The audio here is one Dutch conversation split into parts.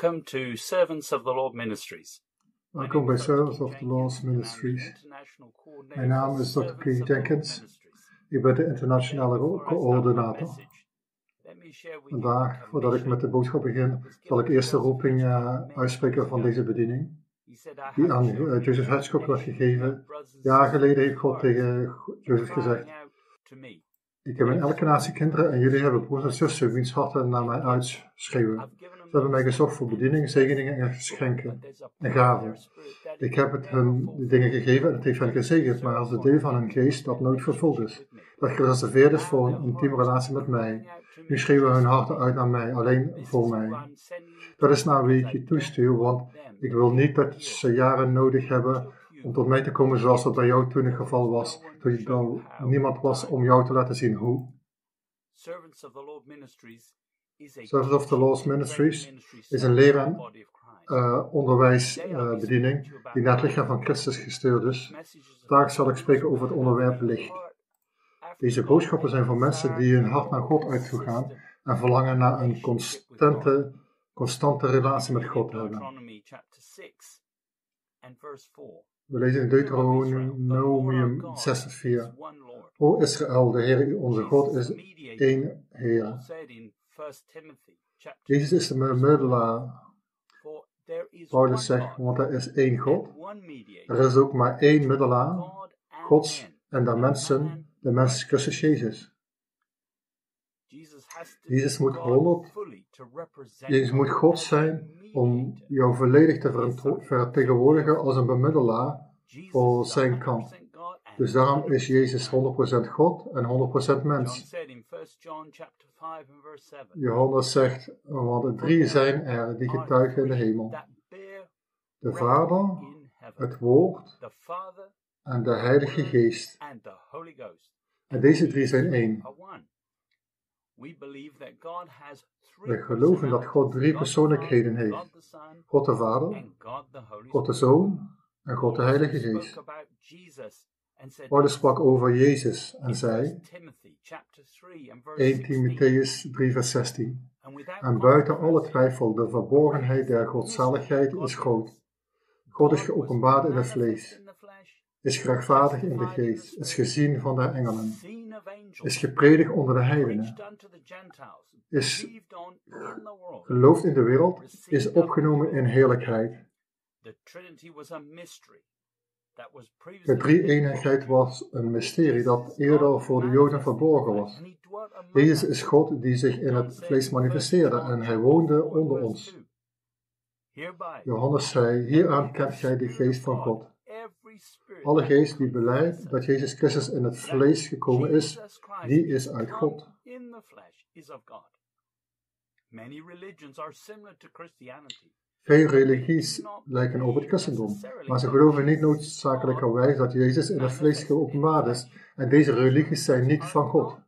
Welcome to Servants of the Lord Ministries. Welkom bij Servants of the Lord Ministries. Mijn naam is Dr. Keith Jenkins. Ik ben de internationale coördinator. Vandaag, voordat ik met de boodschap begin, zal ik eerst de roeping uh, uitspreken van deze bediening. Die aan uh, Joseph Hitchcock werd gegeven. Jaar geleden heeft God tegen Joseph gezegd: Ik heb in elke natie kinderen en jullie hebben broers en zussen wiens harten naar mij uitschreeuwen. Ze hebben mij gezocht voor bediening, zegeningen en geschenken en gaven. Ik heb het hun de dingen gegeven en het heeft hen gezegend, maar als de deel van hun geest dat nooit vervuld is, dat gereserveerd is voor een intieme relatie met mij. Nu schreeuwen hun harten uit naar mij, alleen voor mij. Dat is naar wie ik je toestuur, want ik wil niet dat ze jaren nodig hebben om tot mij te komen zoals dat bij jou toen het geval was, toen er niemand was om jou te laten zien hoe. Servants of the Lord's Ministries is een leraar uh, onderwijsbediening uh, die naar het lichaam van Christus gestuurd is. Daar zal ik spreken over het onderwerp licht. Deze boodschappen zijn voor mensen die hun hart naar God uitgaan en verlangen naar een constante, constante relatie met God hebben. We lezen in Deuteronomium 6:4. O Israël, de Heer onze God is één Heer. Jezus is de middelaar. Paulus zegt, want er is één God. Er is ook maar één middelaar, Gods en de mensen, de mens Christus Jezus. Jezus moet 100, Jezus moet God zijn om jou volledig te vertegenwoordigen als een bemiddelaar voor zijn kant. Dus daarom is Jezus 100% God en 100% mens. Johannes zegt, want er drie zijn er die getuigen in de hemel. De Vader, het Woord en de Heilige Geest. En deze drie zijn één. We geloven dat God drie persoonlijkheden heeft. God de Vader, God de Zoon en God de Heilige Geest. Paulus sprak over Jezus en zei, 1 Timotheus 3 vers 16, en buiten alle twijfel, de verborgenheid der godzaligheid is groot. God is geopenbaard in het vlees, is gerechtvaardigd in de geest, is gezien van de engelen, is gepredikt onder de heidenen, is geloofd in de wereld, is opgenomen in heerlijkheid. De drie-eenigheid was een mysterie dat eerder voor de Joden verborgen was. Jezus is God die zich in het vlees manifesteerde en hij woonde onder ons. Johannes zei, hieraan kent gij de geest van God. Alle geest die beleidt dat Jezus Christus in het vlees gekomen is, die is uit God. Many religions are similar to Christianity. Veel religies lijken op het christendom, maar ze geloven niet noodzakelijkerwijs dat Jezus in het vlees geopenbaard is en deze religies zijn niet van God.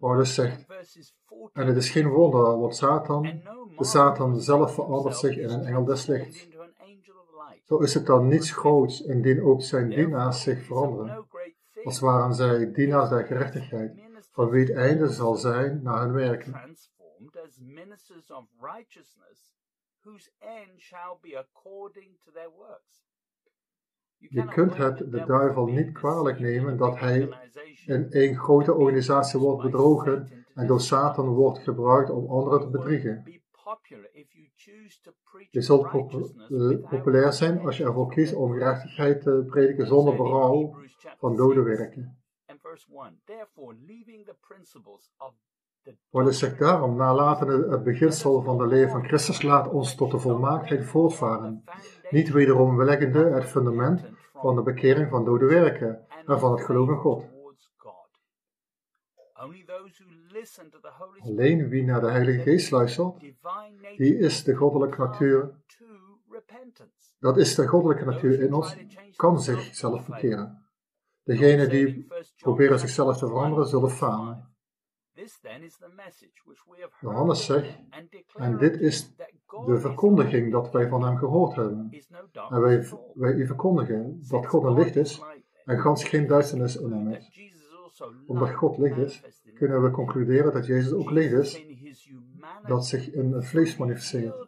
Paulus zegt, en het is geen wonder, want Satan, de Satan zelf verandert zich in een engel des lichts. Zo is het dan niets groots indien ook zijn dienaars zich veranderen, als waren zij dienaars der gerechtigheid van wie het einde zal zijn naar hun werken. Je kunt het de duivel niet kwalijk nemen dat hij in een grote organisatie wordt bedrogen en door Satan wordt gebruikt om anderen te bedriegen. Je zult eh, populair zijn als je ervoor kiest om gerechtigheid te prediken zonder berouw van dode werken. Paulus zegt daarom, nalaten het beginsel van de leer van Christus laat ons tot de volmaaktheid voortvaren, niet wederom willeggende het fundament van de bekering van dode werken en van het geloof in God. Alleen wie naar de Heilige Geest luistert, die is de goddelijke natuur. Dat is de goddelijke natuur in ons, kan zichzelf verkeren. Degenen die proberen zichzelf te veranderen, zullen falen. Johannes zegt, en dit is de verkondiging dat wij van hem gehoord hebben. En wij, wij verkondigen dat God een licht is en gans geen duisternis in hem is. Omdat God licht is, kunnen we concluderen dat Jezus ook licht is, dat zich in het vlees manifesteert.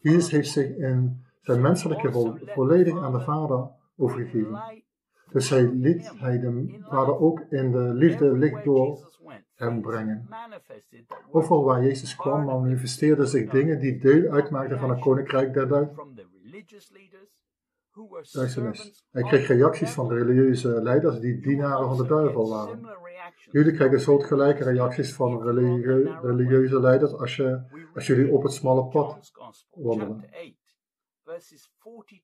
Jezus heeft zich in zijn menselijke rol volledig aan de Vader overgegeven. Dus hij liet hij de Vader ook in de liefde licht door hem brengen. Overal waar Jezus kwam, manifesteerden zich dingen die deel uitmaakten van het koninkrijk der duisternis. Hij kreeg reacties van de religieuze leiders die dienaren van de duivel waren. Jullie krijgen soortgelijke reacties van religieuze leiders als, je, als jullie op het smalle pad wandelen.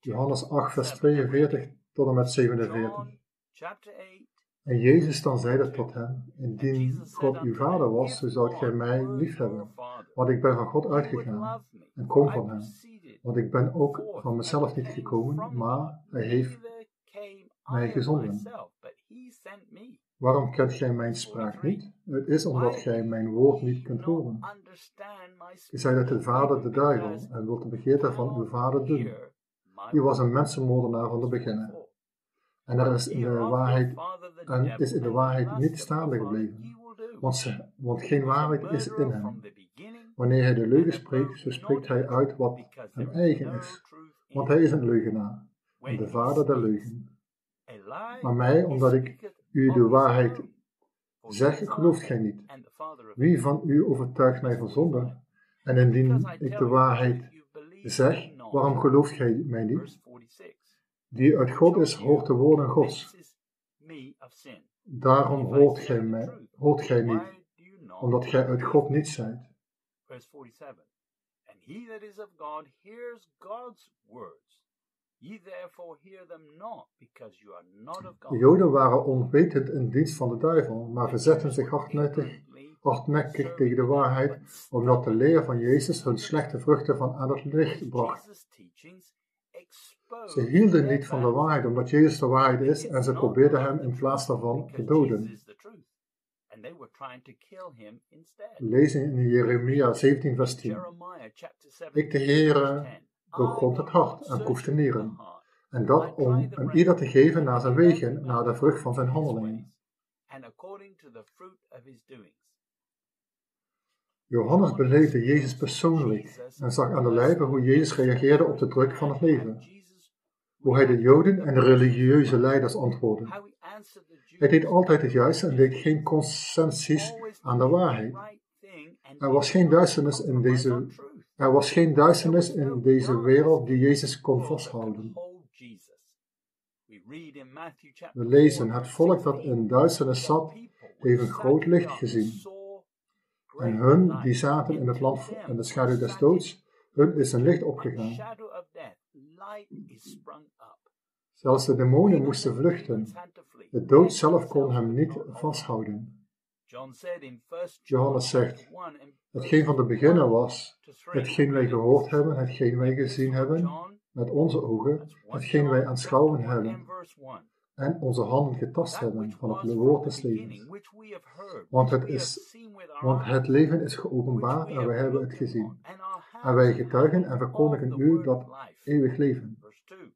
Johannes 8, vers 42 tot en met 47. En Jezus dan zeide tot hem, indien God uw vader was, zo zoudt gij mij liefhebben, want ik ben van God uitgegaan en kom van hem. Want ik ben ook van mezelf niet gekomen, maar hij heeft mij gezonden. Waarom kent gij mijn spraak niet? Het is omdat gij mijn woord niet kunt horen. Je zei dat de vader de duivel en wilt de begeerte van uw vader doen. U was een mensenmoordenaar van de beginnen. En er is in de waarheid, en is in de waarheid niet staande gebleven. Want, ze, want geen waarheid is in hem. Wanneer hij de leugen spreekt, zo spreekt hij uit wat hem eigen is. Want hij is een leugenaar en de vader der leugen. Maar mij, omdat ik u de waarheid zeg, gelooft gij niet. Wie van u overtuigt mij van zonde? En indien ik de waarheid zeg, waarom gelooft gij mij niet? Die uit God is, hoort de woorden Gods. Daarom hoort gij, mij, hoort gij niet, omdat gij uit God niet zijt. Vers 47. And he that is of God hears God's words. Ye therefore hear them not, because you are not of God. De Joden waren onwetend in dienst van de duivel, maar verzetten zich hardnekkig, hardnekkig tegen de waarheid, omdat de leer van Jezus hun slechte vruchten van aan het licht bracht. Ze hielden niet van de waarheid, omdat Jezus de waarheid is, en ze probeerden hem in plaats daarvan te doden. Lezen in Jeremia 17, vers 10. Ik, de Heere, doorgrond het hart en proef de nieren. En dat om een ieder te geven naar zijn wegen, naar de vrucht van zijn handelingen. Johannes beleefde Jezus persoonlijk en zag aan de lijve hoe Jezus reageerde op de druk van het leven. Hoe hij de Joden en de religieuze leiders antwoordde. Hij deed altijd het juiste en deed geen concessies aan de waarheid. Er was geen duisternis in deze, er was geen duisternis in deze wereld die Jezus kon vasthouden. We lezen, het volk dat in duisternis zat, heeft een groot licht gezien. En hun die zaten in het land in de schaduw des doods, hun is een licht opgegaan. Zelfs de demonen moesten vluchten. De dood zelf kon hem niet vasthouden. Johannes zegt, hetgeen van de beginnen was, hetgeen wij gehoord hebben, hetgeen wij gezien hebben, met onze ogen, hetgeen wij aanschouwen hebben, en onze handen getast hebben van het woord des levens. Want het, is, want het leven is geopenbaard en wij hebben het gezien. En wij getuigen en verkondigen u dat eeuwig leven,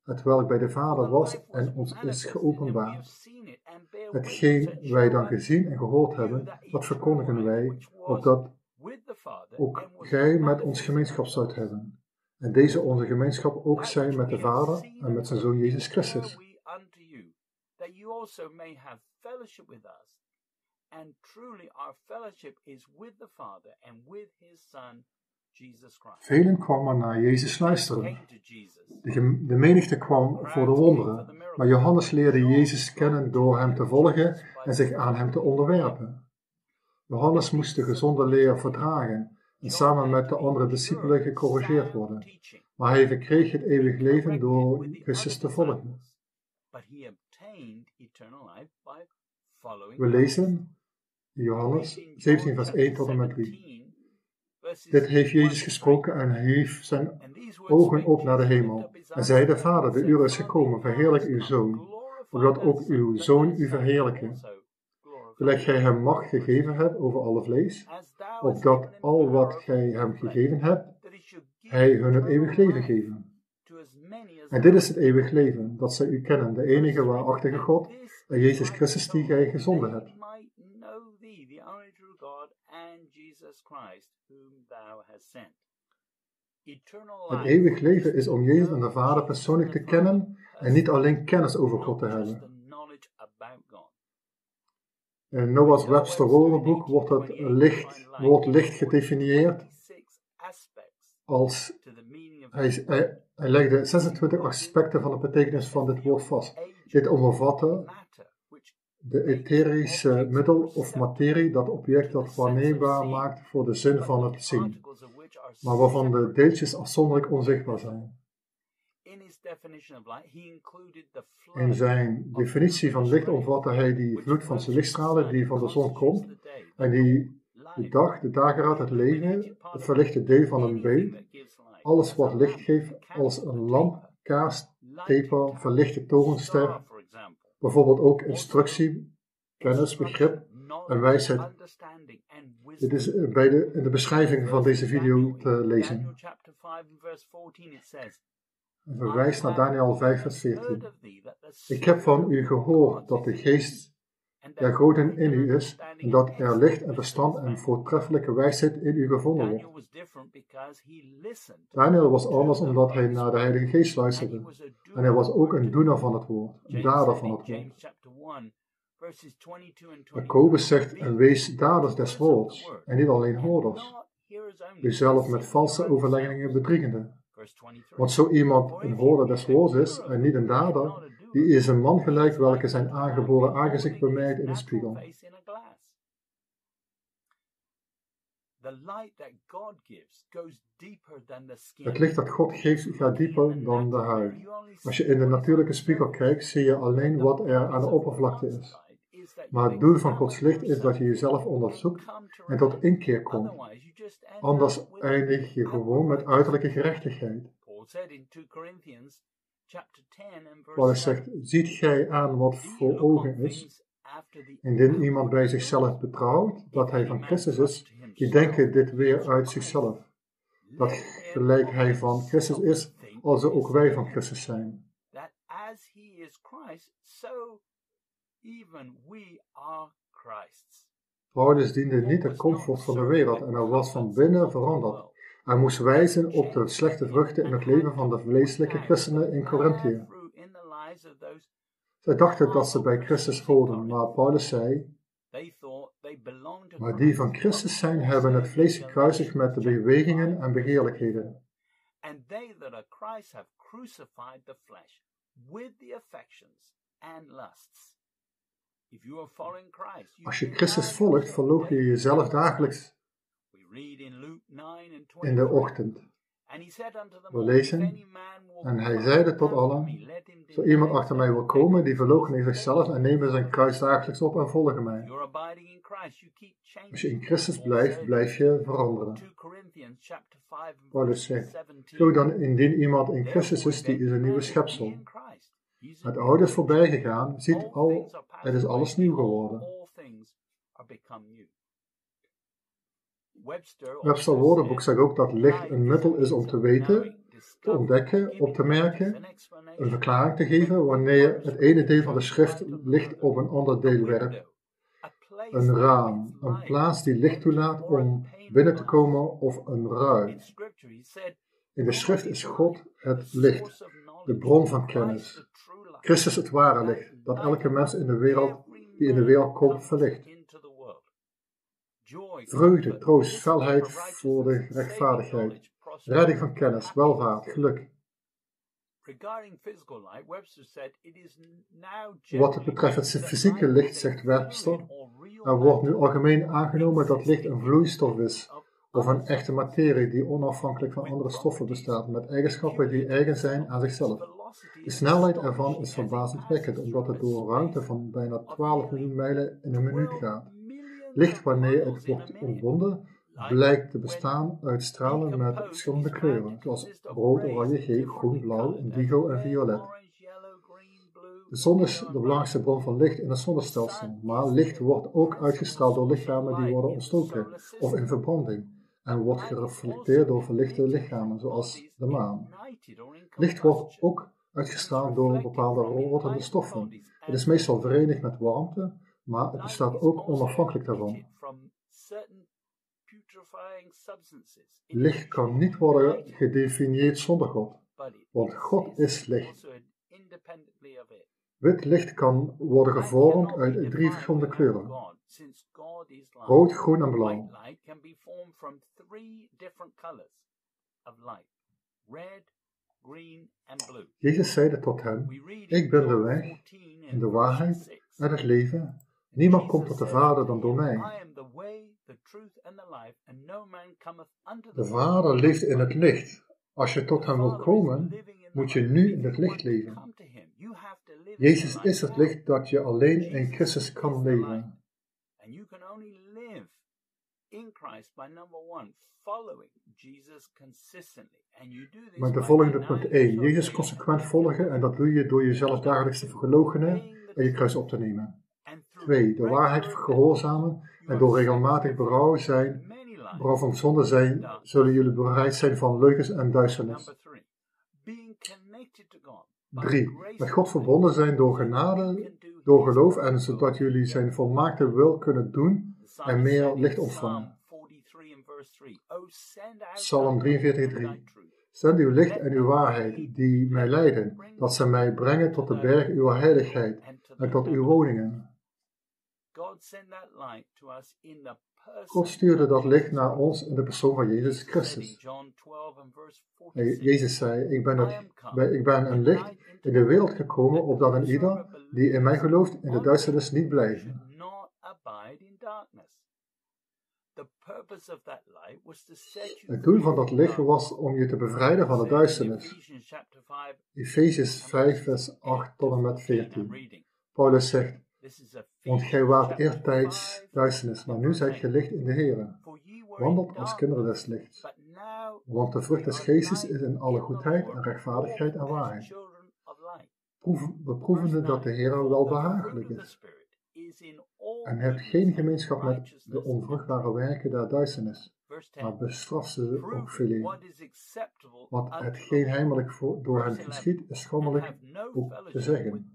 het welk bij de Vader was en ons is geopenbaard. Hetgeen wij dan gezien en gehoord hebben, dat verkondigen wij, opdat ook gij met ons gemeenschap zoudt hebben. En deze onze gemeenschap ook zij met de Vader en met zijn Zoon Jezus Christus. And truly our fellowship is with the Father and with his Son Velen kwamen naar Jezus luisteren. De, de menigte kwam voor de wonderen, maar Johannes leerde Jezus kennen door hem te volgen en zich aan hem te onderwerpen. Johannes moest de gezonde leer verdragen en samen met de andere discipelen gecorrigeerd worden, maar hij verkreeg het eeuwig leven door Christus te volgen. We lezen Johannes 17 vers 1 tot en met 3. Dit heeft Jezus gesproken en hief zijn ogen op naar de hemel en zeide, Vader, de uur is gekomen, verheerlijk uw Zoon, opdat ook uw Zoon u verheerlijke. Gelijk gij hem macht gegeven hebt over alle vlees, opdat al wat gij hem gegeven hebt, hij hun het eeuwig leven geven. En dit is het eeuwig leven, dat zij u kennen, de enige waarachtige God en Jezus Christus die gij gezonden hebt. Het eeuwig leven is om Jezus en de Vader persoonlijk te kennen en niet alleen kennis over God te hebben. In Noah's Webster woordenboek wordt het licht, woord licht gedefinieerd als hij, hij, hij legde 26 aspecten van de betekenis van dit woord vast. Dit omvatte de etherische middel of materie, dat object dat waarneembaar maakt voor de zin van het zien, maar waarvan de deeltjes afzonderlijk onzichtbaar zijn. In zijn definitie van licht omvatte hij die vloed van zijn lichtstralen die van de zon komt en die de dag, de dageraad, het leven, het verlichte deel van een beeld, alles wat licht geeft als een lamp, kaas, taper, verlichte torenster, bijvoorbeeld ook instructie, kennis, begrip en wijsheid. Dit is bij de, in de beschrijving van deze video te lezen. Een verwijs naar Daniel 5 vers 14. Ik heb van u gehoord dat de geest der goden in u is, en dat er licht en verstand en voortreffelijke wijsheid in u gevonden wordt. Daniel was anders omdat hij naar de Heilige Geest luisterde. En hij was ook een doener van het woord, een dader van het woord. Jacobus zegt, en wees daders des woords, en niet alleen hoorders. Uzelf met valse overleggingen bedriegende. Want zo iemand een hoorder des woords is, en niet een dader, die is een man gelijk welke zijn aangeboren aangezicht bemerkt in de spiegel. Het licht dat God geeft gaat dieper dan de huid. Als je in de natuurlijke spiegel kijkt, zie je alleen wat er aan de oppervlakte is. Maar het doel van Gods licht is dat je jezelf onderzoekt en tot inkeer komt. Anders eindig je gewoon met uiterlijke gerechtigheid. Paulus zegt, ziet gij aan wat voor ogen is? Indien iemand bij zichzelf betrouwt dat hij van Christus is, die denken dit weer uit zichzelf. Dat gelijk hij van Christus is, als ook wij van Christus zijn. Paulus diende niet de comfort van de wereld en hij was van binnen veranderd. Hij moest wijzen op de slechte vruchten in het leven van de vleeselijke christenen in Corinthië. Zij dachten dat ze bij Christus hoorden, maar Paulus zei, maar die van Christus zijn, hebben het vlees gekruisigd met de bewegingen en begeerlijkheden. Als je Christus volgt, verloog je jezelf dagelijks in de ochtend. We lezen, en hij zeide tot allen, zo iemand achter mij wil komen, die verloochene zichzelf en nemen zijn kruis dagelijks op en volgen mij. Als je in Christus blijft, blijf je veranderen. Paulus zegt, zo dan indien iemand in Christus is, die is een nieuwe schepsel. Het oude is voorbij gegaan, ziet al, het is alles nieuw geworden. Webster woordenboek zegt ook dat licht een middel is om te weten, te ontdekken, op te merken, een verklaring te geven wanneer het ene deel van de schrift licht op een ander deel werpt. Een raam, een plaats die licht toelaat om binnen te komen of een ruit. In de schrift is God het licht, de bron van kennis. Christus het ware licht, dat elke mens in de wereld die in de wereld komt verlicht. Vreugde, troost, felheid voor de rechtvaardigheid, redding van kennis, welvaart, geluk. Wat het betreft het fysieke licht, zegt Webster, er wordt nu algemeen aangenomen dat licht een vloeistof is, of een echte materie die onafhankelijk van andere stoffen bestaat, met eigenschappen die eigen zijn aan zichzelf. De snelheid ervan is verbazingwekkend, omdat het door een ruimte van bijna 12 miljoen mijlen in een minuut gaat. Licht, wanneer het wordt ontbonden, blijkt te bestaan uit stralen met verschillende kleuren, zoals rood, oranje, geel, groen, blauw, indigo en violet. De zon is de belangrijkste bron van licht in het zonnestelsel, maar licht wordt ook uitgestraald door lichamen die worden ontstoken of in verbranding en wordt gereflecteerd door verlichte lichamen, zoals de maan. Licht wordt ook uitgestraald door bepaalde rottende stoffen. Het is meestal verenigd met warmte, maar het bestaat ook onafhankelijk daarvan. Licht kan niet worden gedefinieerd zonder God, want God is licht. Wit licht kan worden gevormd uit drie verschillende kleuren. Rood, groen en blauw. Jezus zeide tot hem, ik ben de weg de waarheid en het leven. Niemand komt tot de Vader dan door mij. De Vader leeft in het licht. Als je tot hem wilt komen, moet je nu in het licht leven. Jezus is het licht dat je alleen in Christus kan leven. Met de volgende punt 1. Jezus consequent volgen en dat doe je door jezelf dagelijks te verloochenen en je kruis op te nemen. 2. De waarheid gehoorzamen en door regelmatig berouw zijn, berouw van zonde zijn, zullen jullie bereid zijn van leugens en duisternis. 3. Met God verbonden zijn door genade, door geloof en zodat jullie zijn volmaakte wil kunnen doen en meer licht ontvangen. Psalm 43:3 Zend uw licht en uw waarheid, die mij leiden, dat ze mij brengen tot de berg uw heiligheid en tot uw woningen. God stuurde dat licht naar ons in de persoon van Jezus Christus. Jezus zei, ik ben, het, ik ben een licht in de wereld gekomen, opdat een ieder die in mij gelooft in de duisternis niet blijven. Het doel van dat licht was om je te bevrijden van de duisternis. Efeziërs 5, vers 8 tot en met 14. Paulus zegt, want gij waart eertijds duisternis, maar nu zijt ge licht in de Heer. Wandelt als kinderen des lichts. Want de vrucht des geestes is in alle goedheid en rechtvaardigheid en waarheid. We proeven dat de Heer wel behagelijk is. En hebt geen gemeenschap met de onvruchtbare werken der duisternis, maar bestraf ze ook veel. Wat hetgeen heimelijk door hen geschiet, is schommelijk ook te zeggen.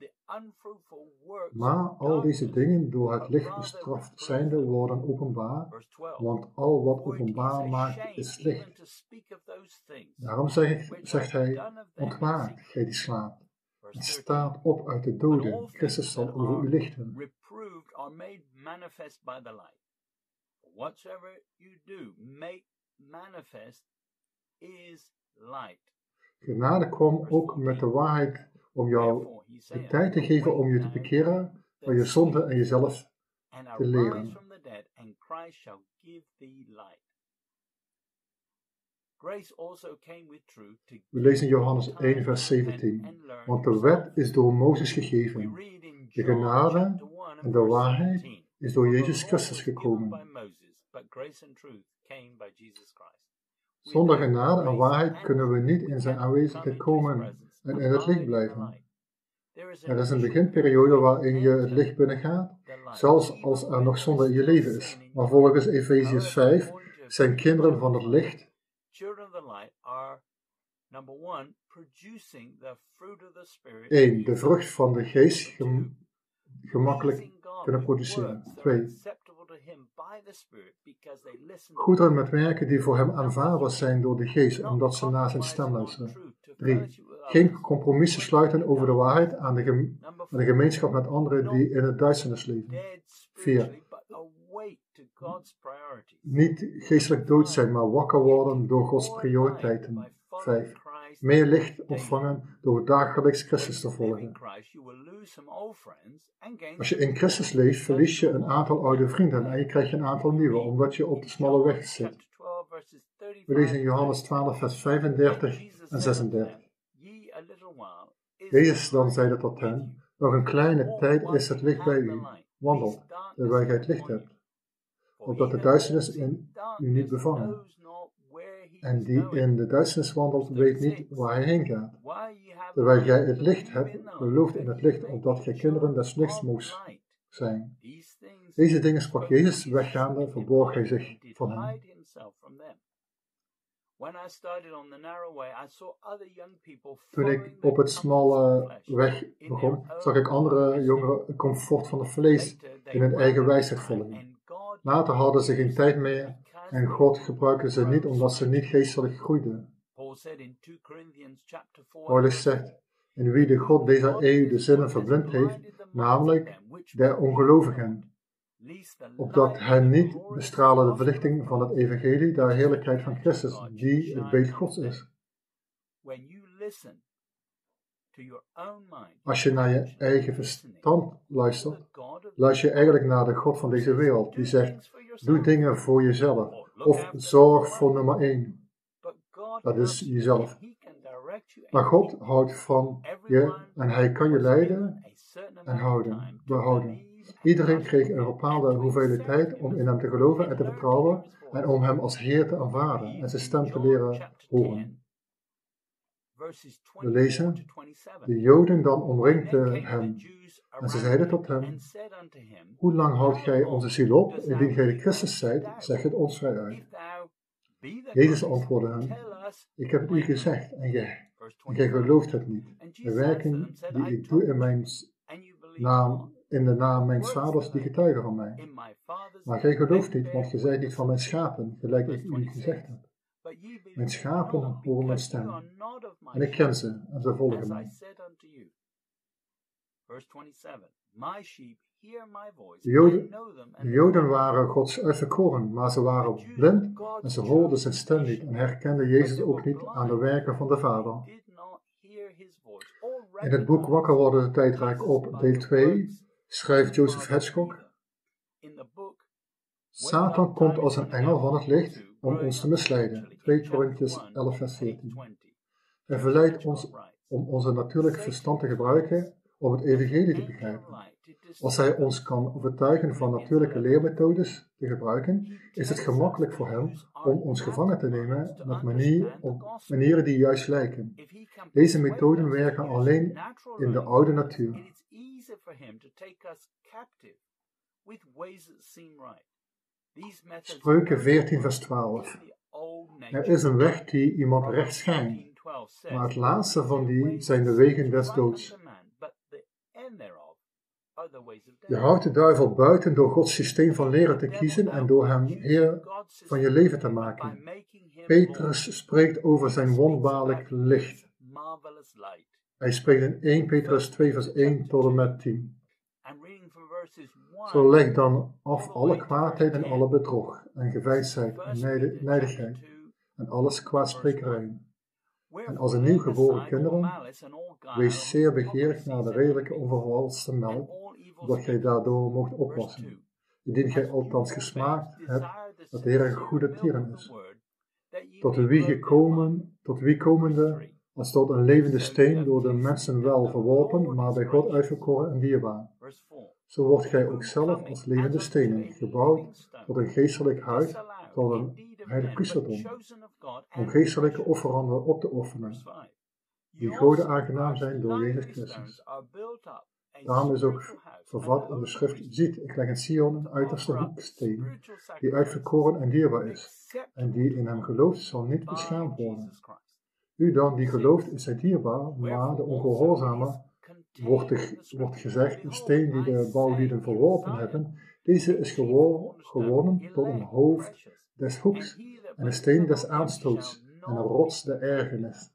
Maar al deze dingen door het licht bestraft zijnde worden openbaar, want al wat openbaar maakt is licht. Daarom zegt hij, ontwaak, gij die slaapt. Staat op uit de doden, Christus zal over u lichten. Genade kwam ook met de waarheid om jou de tijd te geven om je te bekeren van je zonde en jezelf te leren. We lezen Johannes 1, vers 17. Want de wet is door Mozes gegeven. De genade en de waarheid is door Jezus Christus gekomen. Zonder genade en waarheid kunnen we niet in zijn aanwezigheid komen en in het licht blijven. Er is een beginperiode waarin je het licht binnengaat, zelfs als er nog zonde in je leven is. Maar volgens Efeziërs 5 zijn kinderen van het licht. Één, de vrucht van de geest gemakkelijk kunnen produceren. Goederen met werken die voor hem aanvaardbaar zijn door de geest, omdat ze naar zijn stem luisteren. 3. Geen compromissen sluiten over de waarheid aan de, de gemeenschap met anderen die in het duisternis leven. 4. Niet geestelijk dood zijn, maar wakker worden door Gods prioriteiten. 5. Meer licht ontvangen door dagelijks Christus te volgen. Als je in Christus leeft, verlies je een aantal oude vrienden en je krijgt een aantal nieuwe, omdat je op de smalle weg zit. We lezen in Johannes 12, vers 35 en 36. Jezus dan zeide tot hen, nog een kleine tijd is het licht bij u, wandel, terwijl gij het licht hebt, opdat de duisternis in u niet bevangen. En die in de duisternis wandelt, weet niet waar hij heen gaat. Terwijl gij het licht hebt, gelooft in het licht, opdat gij kinderen des lichts moest zijn. Deze dingen sprak Jezus weggaande, verborg hij zich van hen. Toen ik op het smalle weg begon, zag ik andere jongeren het comfort van het vlees in hun eigen wijsheid volgen. Later hadden ze geen tijd meer En God gebruikte ze niet omdat ze niet geestelijk groeiden. Paulus zegt, in wie de God deze eeuw de zinnen verblind heeft, namelijk de ongelovigen, opdat hen niet bestralen de verlichting van het evangelie der heerlijkheid van Christus, die het beeld Gods is. Als je naar je eigen verstand luistert, luister je eigenlijk naar de God van deze wereld, die zegt, doe dingen voor jezelf, of zorg voor nummer één. Dat is jezelf. Maar God houdt van je en hij kan je leiden en houden, behouden. Iedereen kreeg een bepaalde hoeveelheid tijd om in hem te geloven en te vertrouwen en om hem als Heer te aanvaarden en zijn stem te leren horen. We lezen, de Joden dan omringden hem en ze zeiden tot hem, hoe lang houdt gij onze ziel op? Indien gij de Christus zijt, zeg het ons vrij uit. Jezus antwoordde hem, ik heb het u gezegd en jij, en gij gelooft het niet. De werken die ik doe in mijn naam, in de naam mijn vaders, die getuigen van mij. Maar gij gelooft niet, want gij zijt niet van mijn schapen, gelijk ik u gezegd heb. Mijn schapen horen mijn stem. En ik ken ze, en ze volgen mij. De Joden, de Joden waren Gods uitverkoren, maar ze waren blind en ze hoorden zijn stem niet en herkenden Jezus ook niet aan de werken van de Vader. In het boek Wakker worden de tijdrijk op, deel 2, schrijft Joseph Hedgecock. Satan komt als een engel van het licht om ons te misleiden. 2 Corinthians 11 vers 14. Hij verleidt ons om onze natuurlijke verstand te gebruiken om het evangelie te begrijpen. Als hij ons kan overtuigen van natuurlijke leermethodes te gebruiken, is het gemakkelijk voor hem om ons gevangen te nemen met manier, op manieren die juist lijken. Deze methoden werken alleen in de oude natuur. Spreuken 14 vers 12 Er is een weg die iemand recht schijnt, maar het laatste van die zijn de wegen des doods. Je houdt de duivel buiten door Gods systeem van leren te kiezen en door hem Heer van je leven te maken. Petrus spreekt over zijn wonderbaarlijk licht. Hij spreekt in 1 Petrus 2 vers 1 tot en met 10. Zo leg dan af alle kwaadheid en alle bedrog en geveinsdheid en nijdigheid en alles kwaadsprekerij. En als een nieuw geboren kinderen, wees zeer begeerig naar de redelijke onvervalste melk, dat gij daardoor mocht oplossen. Indien gij althans gesmaakt hebt dat de Heer een goede tieren is. Tot wie gekomen, tot wie komende, als tot een levende steen door de mensen wel verworpen, maar bij God uitverkoren en dierbaar. Zo wordt gij ook zelf als levende stenen gebouwd tot een geestelijk huis, tot een heilig priesterdom, om geestelijke offeranden op te offeren, die goden aangenaam zijn door Jezus Christus. Daarom is ook vervat in de schrift, ziet, ik leg in Sion een uiterste hoeksteen, die uitverkoren en dierbaar is, en die in hem gelooft zal niet beschaamd worden. U dan, die gelooft, is hij dierbaar, maar de ongehoorzame wordt, gezegd, een steen die de bouwlieden verworpen hebben, deze is geworden tot een hoofd des hoeks, en een steen des aanstoots, en een rots de ergernis.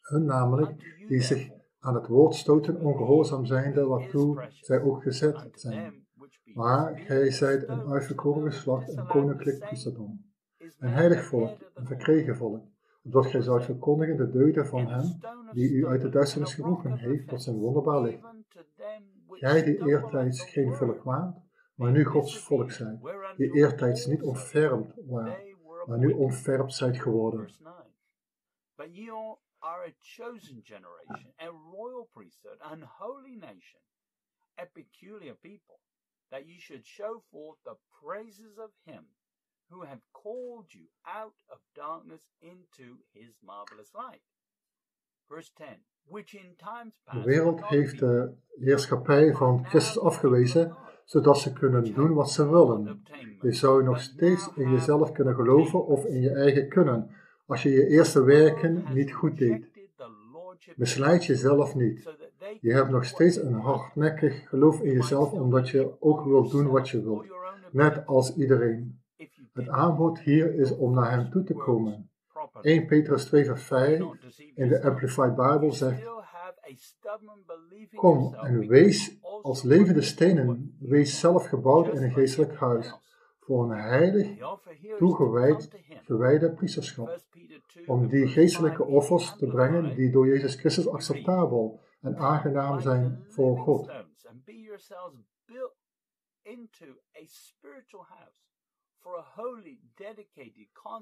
Hun namelijk, die zich aan het woord stoten, ongehoorzaam zijnde, waartoe zij ook gezet zijn. Maar gij zijt een uitverkoren geslacht, een koninklijk priesterdom, een heilig volk, een verkregen volk, opdat gij zoudt verkondigen de deugden van hem, die u uit de duisternis geroepen heeft tot zijn wonderbaar licht. Gij die eertijds geen volk waart, maar nu Gods volk zijt, die eertijds niet ontfermd waart, maar nu ontfermd zijt geworden. Are a chosen generation, a royal priesthood, an holy nation, a peculiar people, that ye should show forth the praises of him who hath called you out of darkness into his marvelous light. Verse 10. Which in times past de wereld heeft de heerschappij van Christus afgewezen, zodat ze kunnen doen wat ze willen. Je zou nog steeds in jezelf kunnen geloven of in je eigen kunnen, als je je eerste werken niet goed deed. Misleid jezelf niet. Je hebt nog steeds een hardnekkig geloof in jezelf omdat je ook wilt doen wat je wilt, net als iedereen. Het aanbod hier is om naar hem toe te komen. 1 Petrus 2 vers 5 in de Amplified Bible zegt, Kom en wees als levende stenen, wees zelf gebouwd in een geestelijk huis, voor een heilig, toegewijd, gewijde priesterschap, om die geestelijke offers te brengen die door Jezus Christus acceptabel en aangenaam zijn voor God.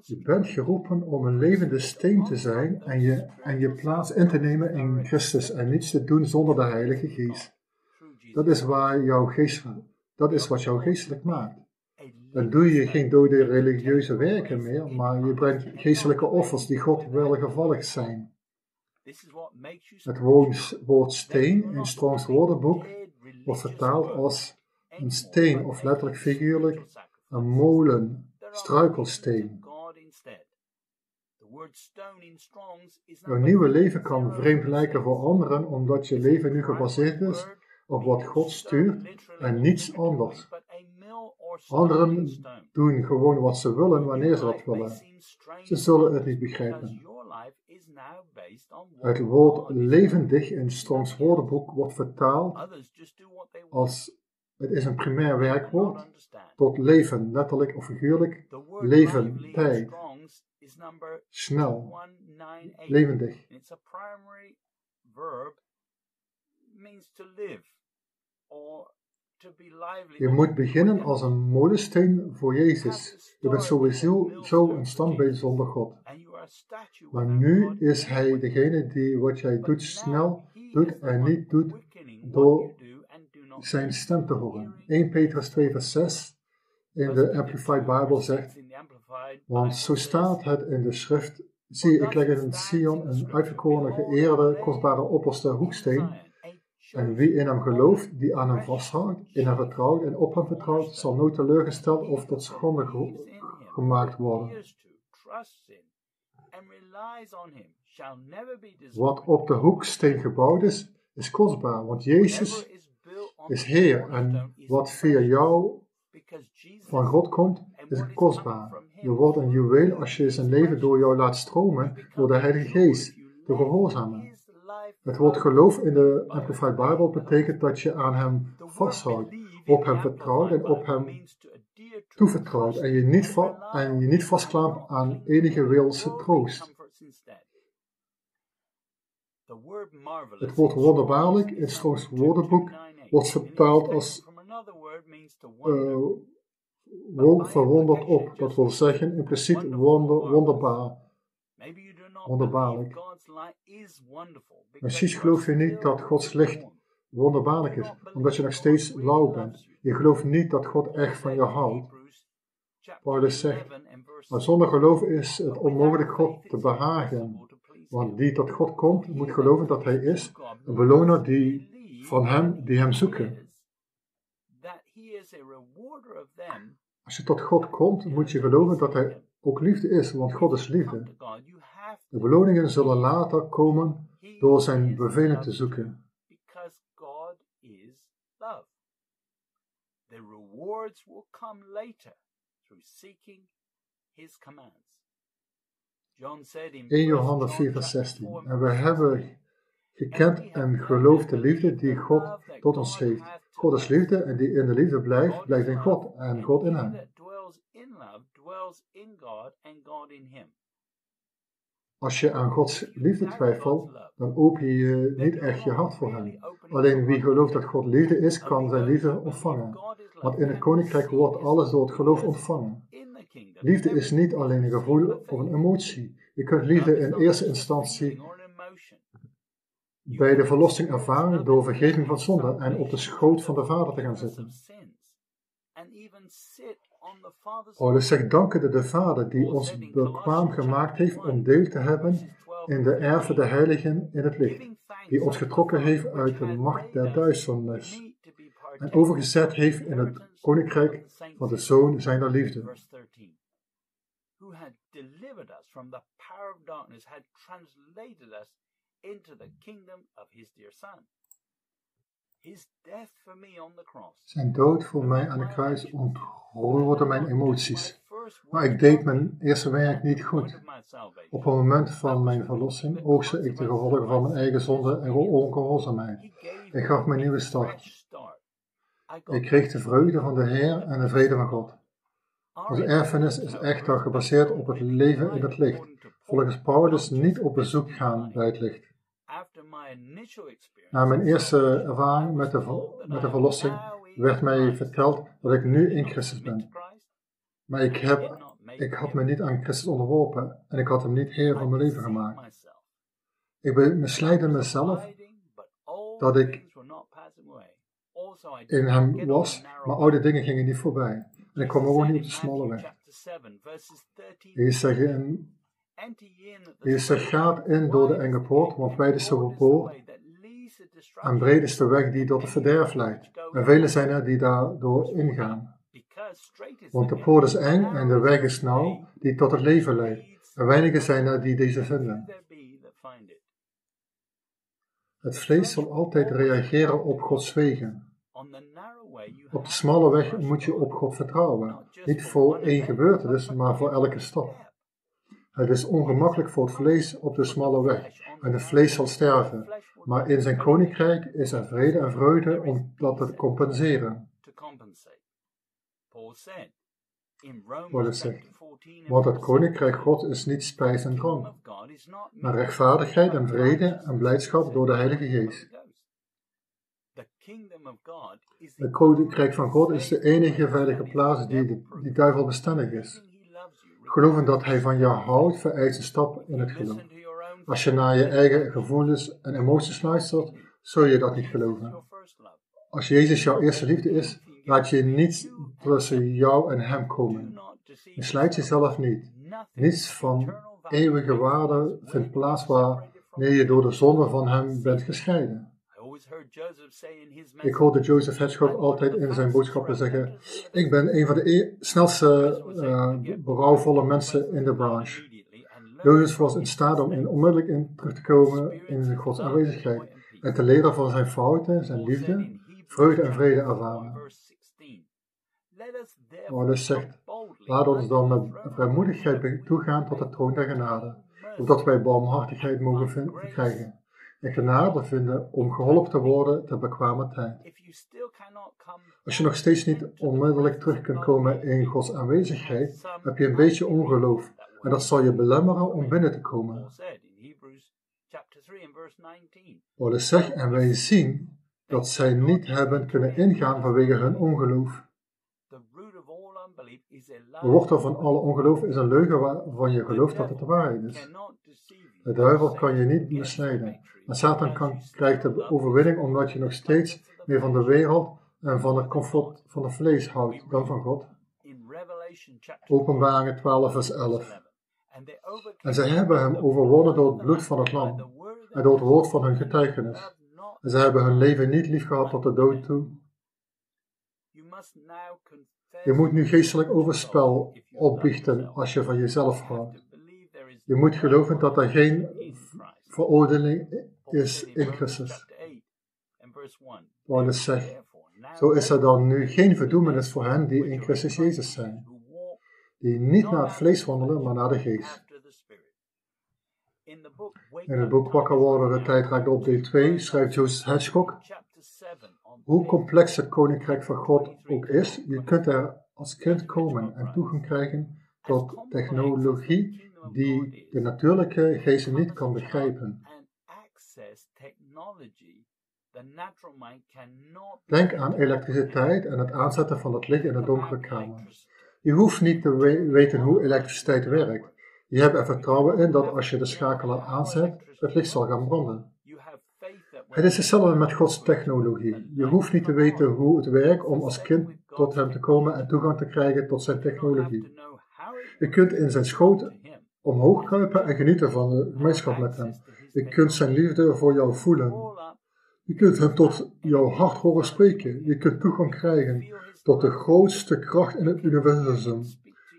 Je bent geroepen om een levende steen te zijn en je, en je plaats in te nemen in Christus en niets te doen zonder de Heilige Geest. Dat is, waar jouw geest, dat is wat jou geestelijk maakt. Dan doe je geen dode religieuze werken meer, maar je brengt geestelijke offers die God welgevallig zijn. Het woord steen in Strongs woordenboek wordt vertaald als een steen of letterlijk figuurlijk een molen, struikelsteen. Jouw nieuwe leven kan vreemd lijken voor anderen omdat je leven nu gebaseerd is op wat God stuurt en niets anders. Anderen doen gewoon wat ze willen wanneer ze dat willen. Ze zullen het niet begrijpen. Het woord levendig in Strongs woordenboek wordt vertaald als het is een primair werkwoord tot leven, letterlijk of figuurlijk. Leven, tijd, snel, levendig. Je moet beginnen als een molensteen voor Jezus. Je bent sowieso zo een standbeeld zonder God. Maar nu is Hij degene die wat jij doet snel doet en niet doet door zijn stem te horen. 1 Petrus 2 vers 6 in de Amplified Bible zegt, want zo staat het in de schrift, zie ik leg in Sion een uitverkorene, geëerde, kostbare opperste hoeksteen, en wie in hem gelooft, die aan hem vasthoudt, in hem vertrouwt en op hem vertrouwt, zal nooit teleurgesteld of tot schande gemaakt worden. Wat op de hoeksteen gebouwd is, is kostbaar, want Jezus is Heer en wat via jou van God komt, is kostbaar. Je wordt een juweel als je zijn leven door jou laat stromen door de Heilige Geest, de gehoorzamen. Het woord geloof in de Amplified Bible betekent dat je aan hem vasthoudt, op hem vertrouwt en op hem toevertrouwt en je niet, en je niet vastklampt aan enige wereldse troost. Het woord wonderbaarlijk in Strongs woordenboek wordt vertaald als uh, verwonderd op. Dat wil zeggen impliciet wonder, wonderbaar. Wonderbaarlijk. Misschien geloof je niet dat Gods licht wonderbaarlijk is, omdat je nog steeds lauw bent. Je gelooft niet dat God echt van je houdt. Paulus zegt, maar zonder geloof is het onmogelijk God te behagen. Want die tot God komt, moet geloven dat Hij is, een beloner die van hem die hem zoeken. Als je tot God komt, moet je geloven dat Hij ook liefde is, want God is liefde. De beloningen zullen later komen door zijn bevelen te zoeken. The rewards will come later through seeking his commands. 1 Johannes 4 vers 16. En we hebben gekend en geloofd de liefde die God tot ons heeft. God is liefde en die in de liefde blijft, blijft in God en God in hem. Als je aan Gods liefde twijfelt, dan open je niet echt je hart voor hem. Alleen wie gelooft dat God liefde is, kan zijn liefde ontvangen. Want in het koninkrijk wordt alles door het geloof ontvangen. Liefde is niet alleen een gevoel of een emotie. Je kunt liefde in eerste instantie bij de verlossing ervaren door vergeving van zonde en op de schoot van de Vader te gaan zitten. Paulus zegt danken de Vader die ons bekwaam gemaakt heeft om deel te hebben in de erven der heiligen in het licht, die ons getrokken heeft uit de macht der duisternis en overgezet heeft in het koninkrijk van de Zoon zijner liefde. Zijn dood voor mij aan de kruis ontroerde mijn emoties. Maar ik deed mijn eerste werk niet goed. Op het moment van mijn verlossing oogste ik de gevolgen van mijn eigen zonde en ongehoorzaamheid. Ik gaf mijn nieuwe start. Ik kreeg de vreugde van de Heer en de vrede van God. Onze erfenis is echter gebaseerd op het leven in het licht. Volgens Paulus niet op bezoek gaan bij het licht. Na mijn eerste ervaring met de, met de verlossing werd mij verteld dat ik nu in Christus ben. Maar ik, heb, ik had me niet aan Christus onderworpen en ik had hem niet Heer van mijn leven gemaakt. Ik misleidde mezelf dat ik in hem was, maar oude dingen gingen niet voorbij. En ik kwam gewoon niet op de smalle weg. Hier zegt in zegt, gaat in door de enge poort, want wij is de poort en breed is de weg die tot het verderf leidt. En velen zijn er die daardoor ingaan. Want de poort is eng en de weg is nauw die tot het leven leidt. En weinigen zijn er die deze vinden. Het vlees zal altijd reageren op Gods wegen. Op de smalle weg moet je op God vertrouwen. Niet voor één gebeurtenis, maar voor elke stap. Het is ongemakkelijk voor het vlees op de smalle weg, en het vlees zal sterven. Maar in zijn koninkrijk is er vrede en vreugde om dat te compenseren. Paulus zegt, want het koninkrijk God is niet spijs en drank, maar rechtvaardigheid en vrede en blijdschap door de Heilige Geest. Het koninkrijk van God is de enige veilige plaats die de die duivel bestendig is. Geloven dat hij van jou houdt vereist een stap in het geloof. Als je naar je eigen gevoelens en emoties luistert, zul je dat niet geloven. Als Jezus jouw eerste liefde is, laat je niets tussen jou en Hem komen. Misleid jezelf niet. Niets van eeuwige waarde vindt plaats wanneer je door de zonde van Hem bent gescheiden. Ik hoorde Joseph Hedgehog altijd in zijn boodschappen zeggen: Ik ben een van de e- snelste uh, berouwvolle mensen in de branche. Jozef was in staat om in onmiddellijk in terug te komen in Gods aanwezigheid en te leren van zijn fouten, zijn liefde, vreugde en vrede ervaren. Paulus zegt, laat ons dan met vrijmoedigheid toegaan tot de troon der genade, opdat wij barmhartigheid mogen krijgen en genade vinden om geholpen te worden te bekwame tijd. Als je nog steeds niet onmiddellijk terug kunt komen in Gods aanwezigheid, heb je een beetje ongeloof en dat zal je belemmeren om binnen te komen. Paulus zegt, en wij zien dat zij niet hebben kunnen ingaan vanwege hun ongeloof. De wortel van alle ongeloof is een leugen waarvan je gelooft dat het de waarheid is. De duivel kan je niet misleiden. Maar Satan kan, krijgt de overwinning omdat je nog steeds meer van de wereld en van het comfort van het vlees houdt dan van God. Openbaringen 12 vers 11. En zij hebben hem overwonnen door het bloed van het lam en door het woord van hun getuigenis. En zij hebben hun leven niet lief gehad tot de dood toe. Je moet nu geestelijk overspel opbiechten als je van jezelf houdt. Je moet geloven dat er geen veroordeling is in Christus. Paulus zegt, zo is er dan nu geen verdoemenis voor hen die in Christus Jezus zijn, die niet naar het vlees wandelen, maar naar de geest. In het boek Wakker worden, de tijd raakt op deel 2, schrijft Joseph Hedgehog, hoe complex het koninkrijk van God ook is, je kunt er als kind komen en toegang krijgen tot technologie die de natuurlijke geest niet kan begrijpen. Denk aan elektriciteit en het aanzetten van het licht in de donkere kamer. Je hoeft niet te weten hoe elektriciteit werkt. Je hebt er vertrouwen in dat als je de schakelaar aanzet, het licht zal gaan branden. Het is hetzelfde met Gods technologie. Je hoeft niet te weten hoe het werkt om als kind tot Hem te komen en toegang te krijgen tot Zijn technologie. Je kunt in Zijn schoot omhoog kruipen en genieten van de gemeenschap met Hem. Je kunt Zijn liefde voor jou voelen. Je kunt Hem tot jouw hart horen spreken. Je kunt toegang krijgen tot de grootste kracht in het universum.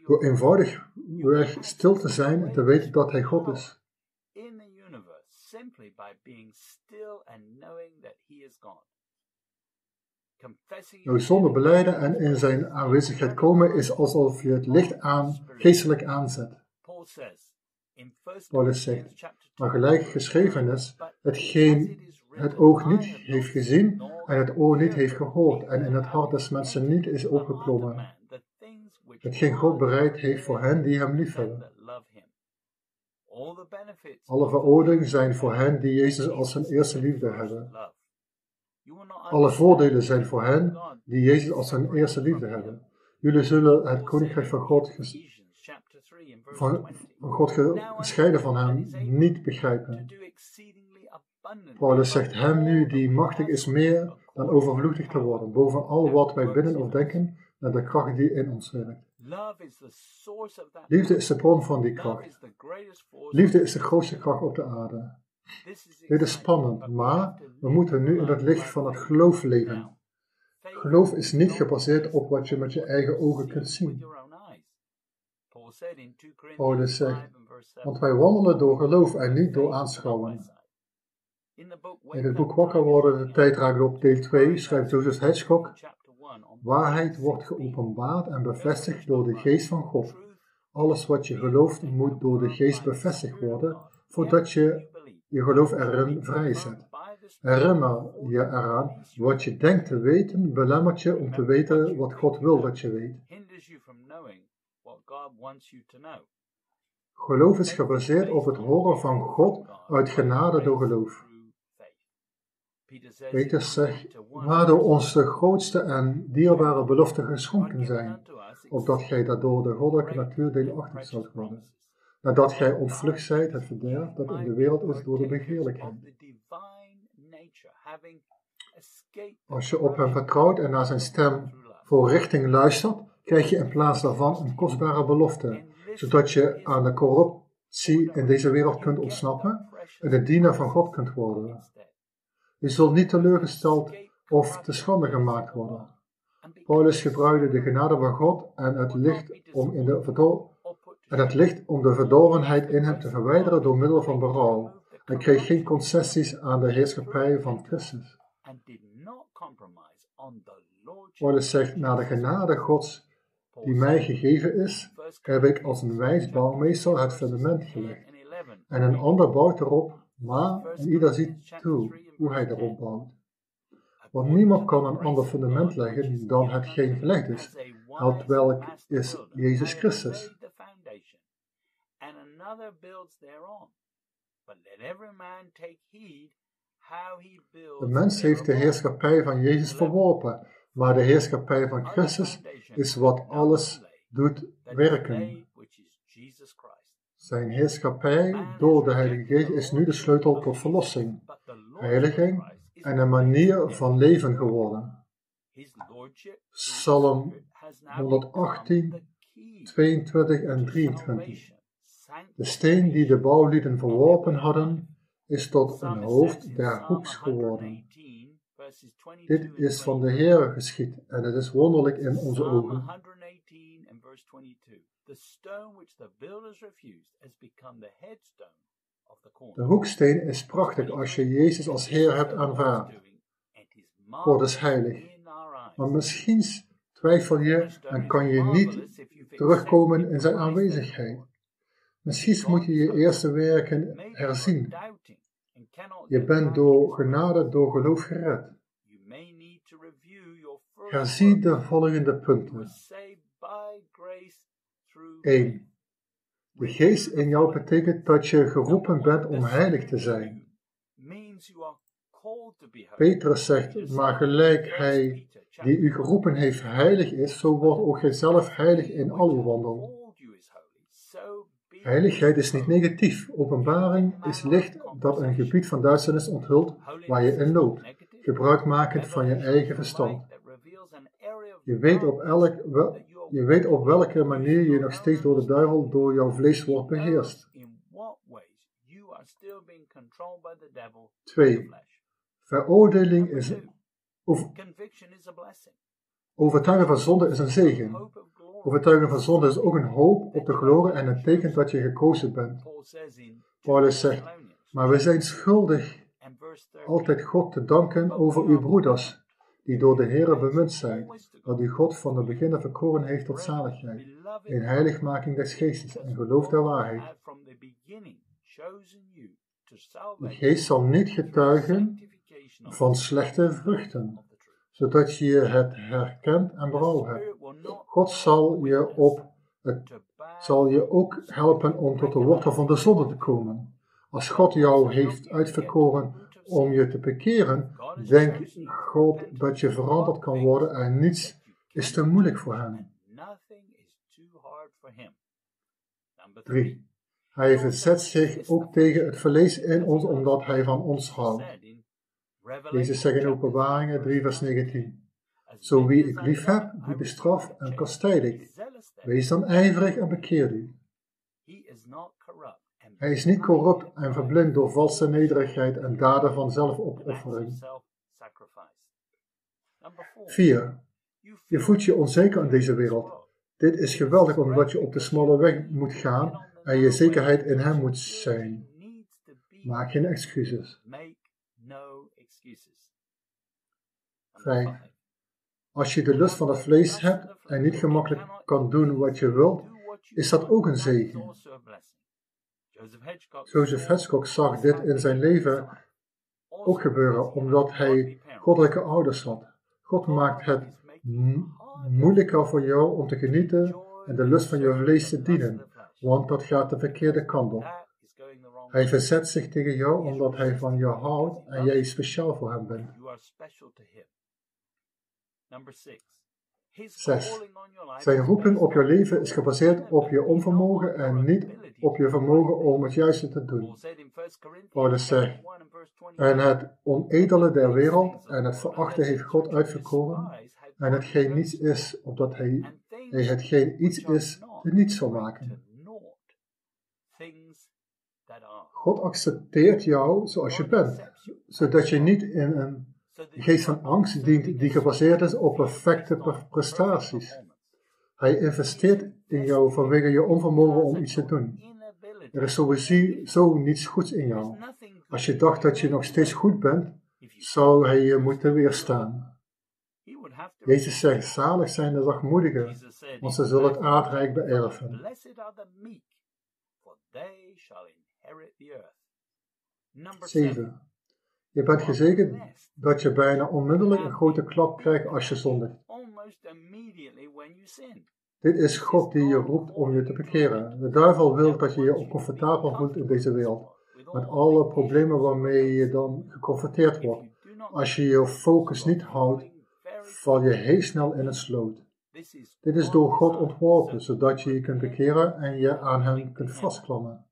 Door eenvoudig weg stil te zijn en te weten dat Hij God is. Jouw zonde beleiden en in zijn aanwezigheid komen is alsof je het licht aan, geestelijk aanzet. Paulus zegt, maar gelijk geschreven is, hetgeen het oog niet heeft gezien en het oor niet heeft gehoord en in het hart des mensen niet is opgeklommen. Hetgeen God bereid heeft voor hen die hem liefhebben. Alle veroordelingen zijn voor hen die Jezus als hun eerste liefde hebben. Alle voordelen zijn voor hen die Jezus als hun eerste liefde hebben. Jullie zullen het koninkrijk van God, van, God gescheiden van hem niet begrijpen. Paulus zegt hem nu die machtig is meer dan overvloedig te worden, boven al wat wij bidden of denken, naar de kracht die in ons werkt. Liefde is de bron van die kracht. Liefde is de grootste kracht op de aarde. Dit is spannend, maar we moeten nu in het licht van het geloof leven. Geloof is niet gebaseerd op wat je met je eigen ogen kunt zien. Paulus zegt, want wij wandelen door geloof en niet door aanschouwen. In het boek Wakker worden de tijd op deel 2 schrijft Joseph Hedgecock, waarheid wordt geopenbaard en bevestigd door de geest van God. Alles wat je gelooft moet door de geest bevestigd worden, voordat je je geloof erin vrijzet. Herinner je eraan, wat je denkt te weten belemmert je om te weten wat God wil dat je weet. Geloof is gebaseerd op het horen van God uit genade door geloof. Petrus zegt, waardoor ons de grootste en dierbare beloften geschonken zijn, opdat gij daardoor de goddelijke natuur deelachtig zult worden, nadat gij ontvlucht zijt het verderf dat in de wereld is door de begeerlijkheid. Als je op hem vertrouwt en naar zijn stem voor richting luistert, krijg je in plaats daarvan een kostbare belofte, zodat je aan de corruptie in deze wereld kunt ontsnappen en de diener van God kunt worden. Je zult niet teleurgesteld of te schande gemaakt worden. Paulus gebruikte de genade van God en het licht om, in de en het licht om de verdorvenheid in hem te verwijderen door middel van berouw. Hij kreeg geen concessies aan de heerschappij van Christus. Paulus zegt, naar de genade Gods die mij gegeven is, heb ik als een wijs bouwmeester het fundament gelegd. En een ander bouwt erop, maar ieder ziet toe hoe hij erop bouwt. Want niemand kan een ander fundament leggen dan hetgeen gelegd is, het welk is Jezus Christus. De mens heeft de heerschappij van Jezus verworpen, maar de heerschappij van Christus is wat alles doet werken. Zijn heerschappij door de Heilige Geest is nu de sleutel tot verlossing heiliging en een manier van leven geworden. Psalm 118, 22 en 23. De steen die de bouwlieden verworpen hadden, is tot een hoofd der hoeks geworden. Dit is van de Heer geschied en het is wonderlijk in onze ogen. De hoeksteen is prachtig als je Jezus als Heer hebt aanvaard. God is heilig. Maar misschien twijfel je en kan je niet terugkomen in zijn aanwezigheid. Misschien moet je je eerste werken herzien. Je bent door genade, door geloof gered. Herzie de volgende punten. 1. De geest in jou betekent dat je geroepen bent om heilig te zijn. Petrus zegt, maar gelijk hij die u geroepen heeft heilig is, zo wordt ook gij zelf heilig in al uw wandel. Heiligheid is niet negatief. Openbaring is licht dat een gebied van duisternis onthult waar je in loopt, gebruikmakend van je eigen verstand. Je weet op elk, je weet op welke manier je nog steeds door de duivel door jouw vlees wordt beheerst. 2. Veroordeling is over, overtuigen van zonde is een zegen. Overtuigen van zonde is ook een hoop op de glorie en een teken dat je gekozen bent. Paulus zegt, maar we zijn schuldig altijd God te danken over uw broeders die door de Heere bemind zijt, dat u God van de beginnen verkoren heeft tot zaligheid, in heiligmaking des geestes en geloof der waarheid. De geest zal niet getuigen van slechte vruchten, zodat je het herkent en berouw hebt. God zal je, op het, zal je ook helpen om tot de wortel van de zonde te komen. Als God jou heeft uitverkoren om je te bekeren, denk God dat je veranderd kan worden en niets is te moeilijk voor hem. 3. Hij verzet zich ook tegen het vlees in ons omdat hij van ons houdt. Jezus zegt in openbaringen 3 vers 19. Zo wie ik lief heb, die bestraf en kastijd ik. Wees dan ijverig en bekeer u. Hij is niet corrupt en verblind door valse nederigheid en daden van zelfopoffering. 4. Je voelt je onzeker in deze wereld. Dit is geweldig omdat je op de smalle weg moet gaan en je zekerheid in hem moet zijn. Maak geen excuses. 5. Als je de lust van het vlees hebt en niet gemakkelijk kan doen wat je wilt, is dat ook een zegen. Joseph Hitchcock zag dit in zijn leven ook gebeuren omdat hij goddelijke ouders had. God maakt het moeilijker voor jou om te genieten en de lust van je vlees te dienen, want dat gaat de verkeerde kant op. Hij verzet zich tegen jou omdat hij van je houdt en jij speciaal voor hem bent. 6. Zijn roeping op je leven is gebaseerd op je onvermogen en niet op je vermogen om het juiste te doen. Paulus zegt, en het onedele der wereld en het verachten heeft God uitverkoren, en hetgeen niets is, opdat hij, hij hetgeen iets is, te niets zal maken. God accepteert jou zoals je bent, zodat je niet in een geest van angst dient die gebaseerd is op perfecte prestaties. Hij investeert in jou vanwege je onvermogen om iets te doen. Er is sowieso niets goeds in jou. Als je dacht dat je nog steeds goed bent, zou hij je moeten weerstaan. Jezus zegt, zalig zijn de zachtmoedigen, want ze zullen het aardrijk beërven. 7. Je bent gezegend dat je bijna onmiddellijk een grote klap krijgt als je zondigt. Dit is God die je roept om je te bekeren. De duivel wil dat je je oncomfortabel voelt in deze wereld, met alle problemen waarmee je dan geconfronteerd wordt. Als je je focus niet houdt, val je heel snel in het sloot. Dit is door God ontworpen, zodat je je kunt bekeren en je aan hem kunt vastklammen.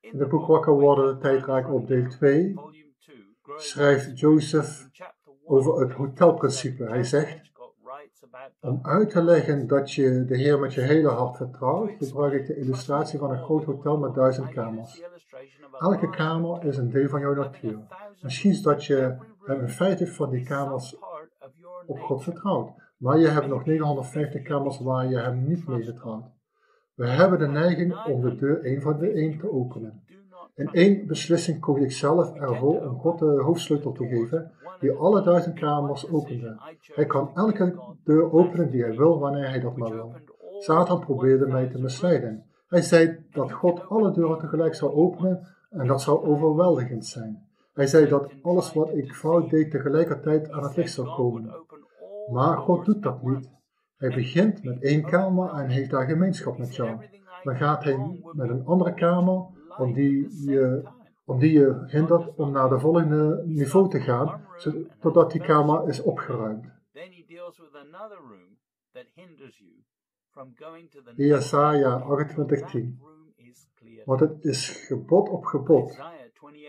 In het boek Wakker worden, tijdrijk op deel 2, schrijft Joseph over het hotelprincipe. Hij zegt, om uit te leggen dat je de Heer met je hele hart vertrouwt, gebruik ik de illustratie van een groot hotel met duizend kamers. Elke kamer is een deel van jouw natuur. Misschien is dat je in feite van die kamers op God vertrouwt, maar je hebt nog 950 kamers waar je hem niet mee vertrouwt. We hebben de neiging om de deur één voor de één te openen. In één beslissing koos ik zelf ervoor om God de hoofdsleutel te geven, die alle duizend kamers opende. Hij kan elke deur openen die hij wil, wanneer hij dat maar wil. Satan probeerde mij te misleiden. Hij zei dat God alle deuren tegelijk zou openen en dat zou overweldigend zijn. Hij zei dat alles wat ik fout deed tegelijkertijd aan het licht zou komen. Maar God doet dat niet. Hij begint met één kamer en heeft daar gemeenschap met jou. Dan gaat hij met een andere kamer om die je, om die je hindert om naar de volgende niveau te gaan, totdat die kamer is opgeruimd. Jesaja 28:10 Want het is gebod op gebod,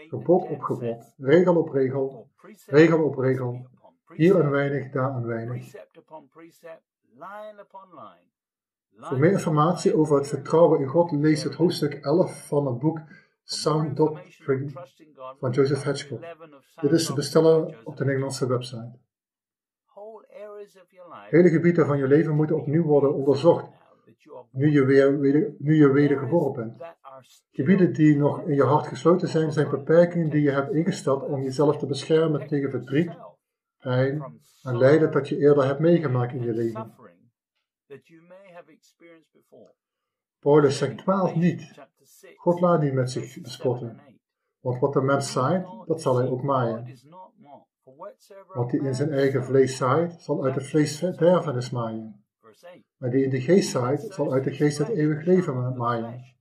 gebod op gebod, regel op regel, regel op regel, hier een weinig, daar een weinig. Voor meer informatie over het vertrouwen in God lees het hoofdstuk 11 van het boek Sound Doctrine van Joseph Hitchcock. Dit is te bestellen op de Nederlandse website. Hele gebieden van je leven moeten opnieuw worden onderzocht, nu je weer, nu je wedergeboren bent. Gebieden die nog in je hart gesloten zijn, zijn beperkingen die je hebt ingesteld om jezelf te beschermen tegen verdriet, pijn en lijden dat je eerder hebt meegemaakt in je leven. Paulus zegt dwaalt niet. God laat niet met zich bespotten. Want wat de mens zaait, dat zal hij ook maaien. Wat hij in zijn eigen vlees zaait, zal uit het vlees verderfenis maaien. Maar die in de geest zaait, zal uit de geest het eeuwig leven maaien.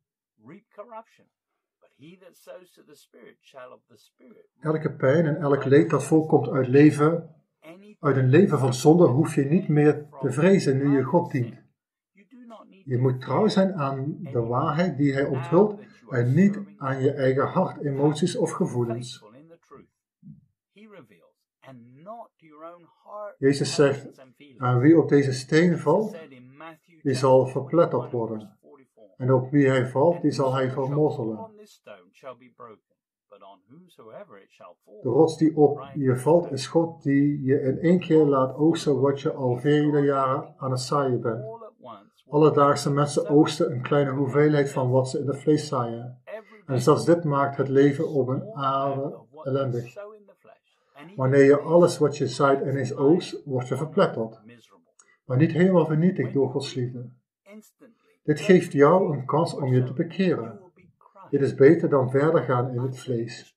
Elke pijn en elk leed dat voorkomt uit leven, uit een leven van zonde, hoef je niet meer te vrezen nu je God dient. Je moet trouw zijn aan de waarheid die hij onthult en niet aan je eigen hart, emoties of gevoelens. Jezus zegt, aan wie op deze steen valt, die zal verpletterd worden. En op wie hij valt, die zal hij vermorzelen. De rots die op je valt, is God die je in één keer laat oogsten wat je al vele jaren aan het zaaien bent. Alledaagse mensen oogsten een kleine hoeveelheid van wat ze in het vlees zaaien. En zelfs dit maakt het leven op een aarde ellendig. Wanneer je alles wat je zaait ineens oogst, word je verpletterd. Maar niet helemaal vernietigd door Gods liefde. Dit geeft jou een kans om je te bekeren. Dit is beter dan verder gaan in het vlees.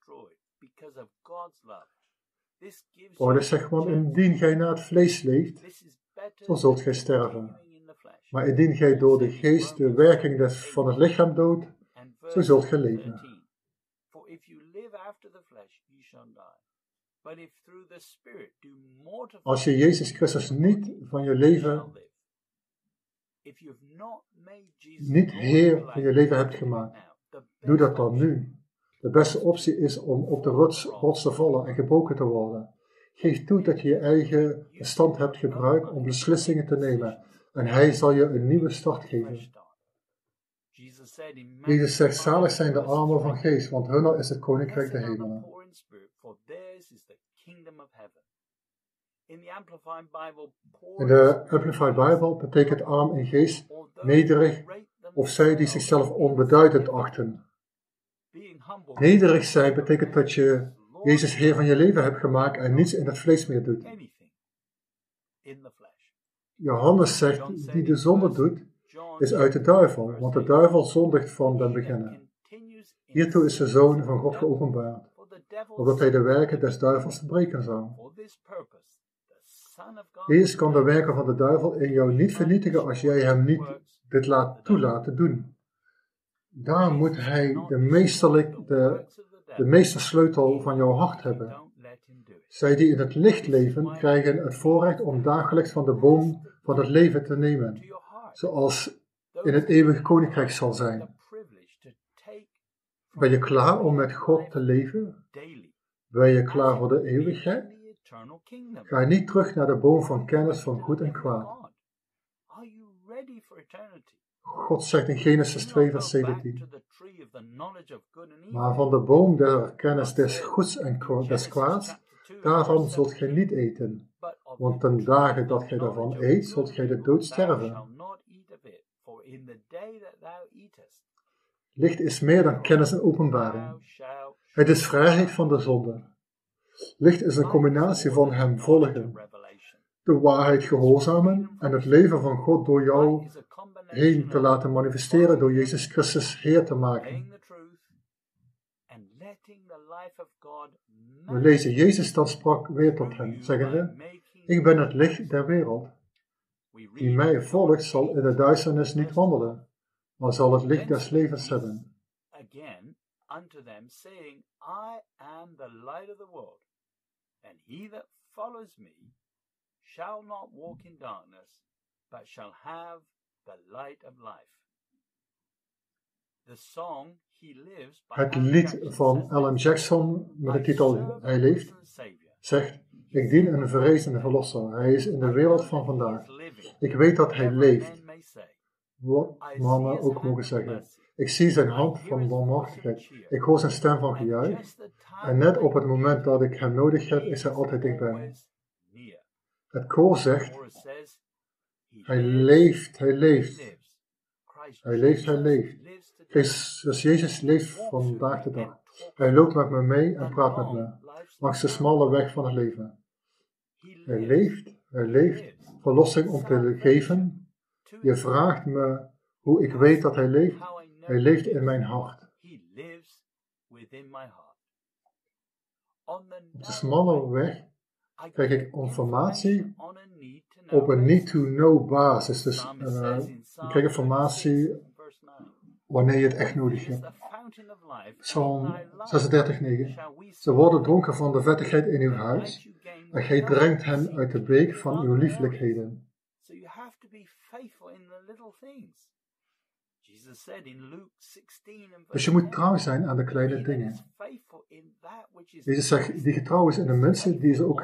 Paulus zegt, want indien gij naar het vlees leeft, dan zult gij sterven. Maar indien gij door de geest de werking des, van het lichaam doodt, zo zult gij leven. Als je Jezus Christus niet van je leven, niet Heer van je leven hebt gemaakt, doe dat dan nu. De beste optie is om op de rots, rots te vallen en gebroken te worden. Geef toe dat je je eigen verstand hebt gebruikt om beslissingen te nemen en Hij zal je een nieuwe start geven. Jezus zegt, zalig zijn de armen van geest, want hunner is het koninkrijk der hemelen. In de Amplified Bible betekent arm in geest nederig of zij die zichzelf onbeduidend achten. Nederig zijn betekent dat je Jezus Heer van je leven hebt gemaakt en niets in het vlees meer doet. Johannes zegt, die de zonde doet, is uit de duivel, want de duivel zondigt van den beginnen. Hiertoe is de Zoon van God geopenbaard, opdat hij de werken des duivels verbreken zou. Eerst kan de werken van de duivel in jou niet vernietigen als jij hem niet dit laat toelaten doen. Daar moet hij de, meesterlijk, de, de meestersleutel van jouw hart hebben. Zij die in het licht leven, krijgen het voorrecht om dagelijks van de boom van het leven te nemen, zoals in het eeuwige koninkrijk zal zijn. Ben je klaar om met God te leven? Ben je klaar voor de eeuwigheid? Ga niet terug naar de boom van kennis van goed en kwaad. God zegt in Genesis 2, vers 17. Maar van de boom der kennis des goeds en des kwaads, daarvan zult gij niet eten. Want ten dagen dat gij daarvan eet, zult gij de dood sterven. Licht is meer dan kennis en openbaring. Het is vrijheid van de zonde. Licht is een combinatie van Hem volgen, de waarheid gehoorzamen en het leven van God door jou heen te laten manifesteren door Jezus Christus Heer te maken. We lezen Jezus dan sprak weer tot hen, zeggende, ik ben het licht der wereld. Die mij volgt zal in de duisternis niet wandelen, maar zal het licht des levens hebben. unto them, saying, I am the light of the world. And he that follows me shall not walk in darkness, but shall have the light of life. The song He Lives Het lied van Alan Jackson met de titel Hij leeft zegt: Ik dien een verrezen verlosser. Hij is in de wereld van vandaag. Ik weet dat hij leeft. Wat mannen ook mogen zeggen. Ik zie zijn hand van barmhartigheid. Ik hoor zijn stem van gejuich. En net op het moment dat ik hem nodig heb, is hij altijd dichtbij. Het koor zegt, hij leeft, hij leeft. Hij leeft, hij leeft. Dus Jezus leeft vandaag de dag. Hij loopt met me mee en praat met me, langs de smalle weg van het leven. Hij leeft, hij leeft, verlossing om te geven. Je vraagt me hoe ik weet dat hij leeft. Hij leeft in mijn hart. Op de smalle weg krijg ik informatie op een need-to-know basis. Dus uh, ik krijg informatie wanneer je het echt nodig hebt. Psalm 36:9. Ze worden dronken van de vettigheid in uw huis, en gij drinkt hen uit de beek van uw lieflijkheden. Dus je moet trouw zijn aan de kleine dingen. Jezus zegt, die getrouw is in de mensen, die is ook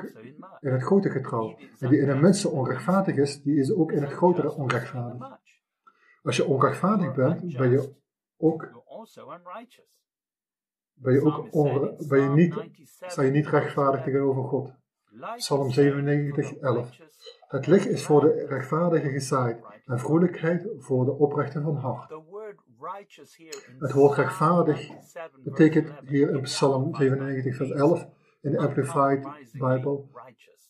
in het grote getrouw. En die in de mensen onrechtvaardig is, die is ook in het grotere onrechtvaardig. Als je onrechtvaardig bent, ben je ook, ben je ook onre, ben je niet, sta je niet rechtvaardig tegenover God. Psalm 97, 11. Het licht is voor de rechtvaardige gezaaid en vrolijkheid voor de oprechten van hart. Het woord rechtvaardig betekent hier in Psalm 97, vers 11 in de Amplified Bible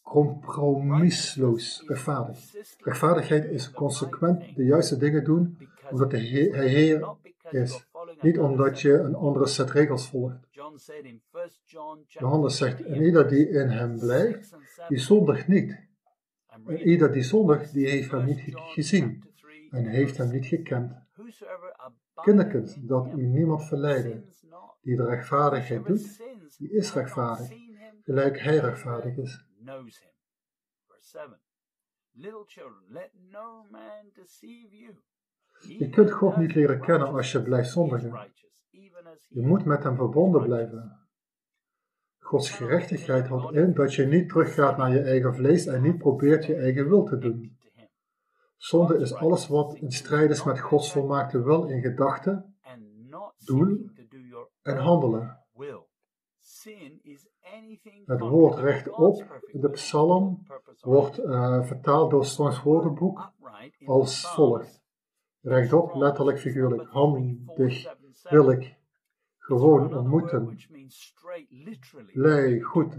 compromisloos rechtvaardig. Rechtvaardigheid is consequent de juiste dingen doen omdat de Heer, hij Heer is, niet omdat je een andere set regels volgt. Johannes zegt, en ieder die in hem blijft, die zondigt niet. En ieder die zondigt, die heeft hem niet gezien en heeft hem niet gekend. Kinderkens, dat u niemand verleiden. Die de rechtvaardigheid doet, die is rechtvaardig, gelijk hij rechtvaardig is. Je kunt God niet leren kennen als je blijft zondigen. Je moet met hem verbonden blijven. Gods gerechtigheid houdt in dat je niet teruggaat naar je eigen vlees en niet probeert je eigen wil te doen. Zonde is alles wat in strijd is met Gods volmaakte wil in gedachten, doel en handelen. Het woord rechtop in de psalm wordt uh, vertaald door Strongs woordenboek als volgt. Rechtop, letterlijk figuurlijk, handig, willig, gewoon ontmoeten, blij, goed,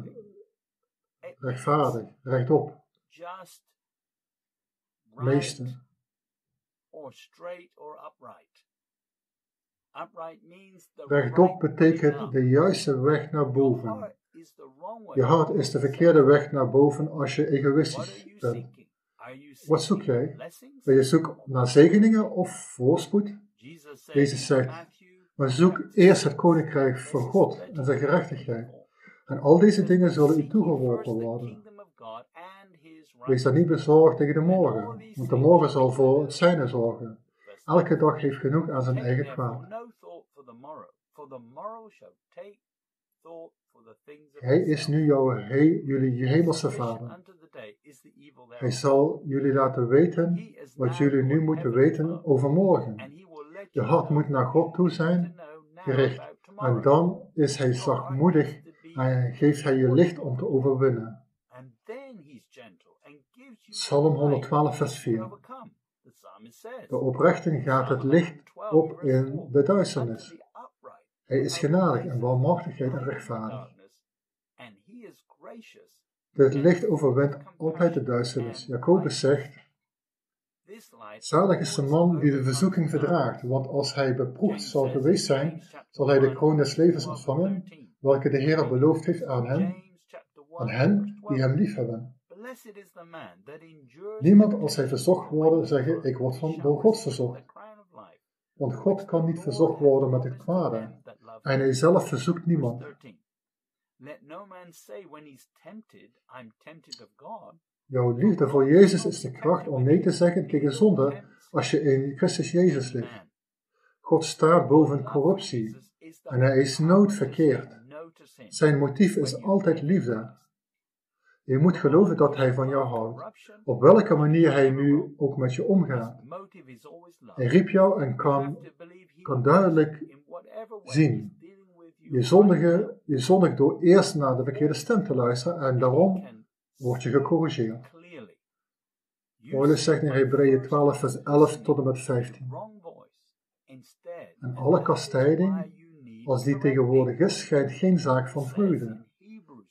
rechtvaardig, rechtop, meeste. Rechtop betekent de juiste weg naar boven. Je hart is de verkeerde weg naar boven als je egoïstisch bent. Wat zoek jij? Ben je zoek naar zegeningen of voorspoed? Jezus zegt, maar zoek eerst het koninkrijk van God en zijn gerechtigheid. En al deze dingen zullen u toegeworpen worden. Wees dan niet bezorgd tegen de morgen, want de morgen zal voor het zijne zorgen. Elke dag heeft genoeg aan zijn eigen kwaad. Hij is nu jouw, jullie hemelse vader. Hij zal jullie laten weten wat jullie nu moeten weten over morgen. Je hart moet naar God toe zijn, gericht. En dan is hij zachtmoedig en geeft hij je licht om te overwinnen. Psalm 112, vers 4. De oprechten gaat het licht op in de duisternis. Hij is genadig en barmhartigheid en rechtvaardig. Dit licht overwint altijd de duisternis. Jacobus zegt, Zalig is de man die de verzoeking verdraagt, want als hij beproefd zal geweest zijn, zal hij de kroon des levens ontvangen, welke de Heer beloofd heeft aan hen, aan hen die hem liefhebben. Niemand als hij verzocht wordt, zeggen, ik word van, door God verzocht. Want God kan niet verzocht worden met het kwade, en hij zelf verzoekt niemand. Jouw liefde voor Jezus is de kracht om nee te zeggen tegen zonde als je in Christus Jezus ligt. God staat boven corruptie en hij is nooit verkeerd. Zijn motief is altijd liefde. Je moet geloven dat hij van jou houdt, op welke manier hij nu ook met je omgaat. Hij riep jou en kan, kan duidelijk zien. Je zondige, je zondigt door eerst naar de verkeerde stem te luisteren en daarom word je gecorrigeerd. Paulus zegt in Hebreeën 12 vers 11 tot en met 15. En alle kastijding, als die tegenwoordig is, schijnt geen zaak van vreugde,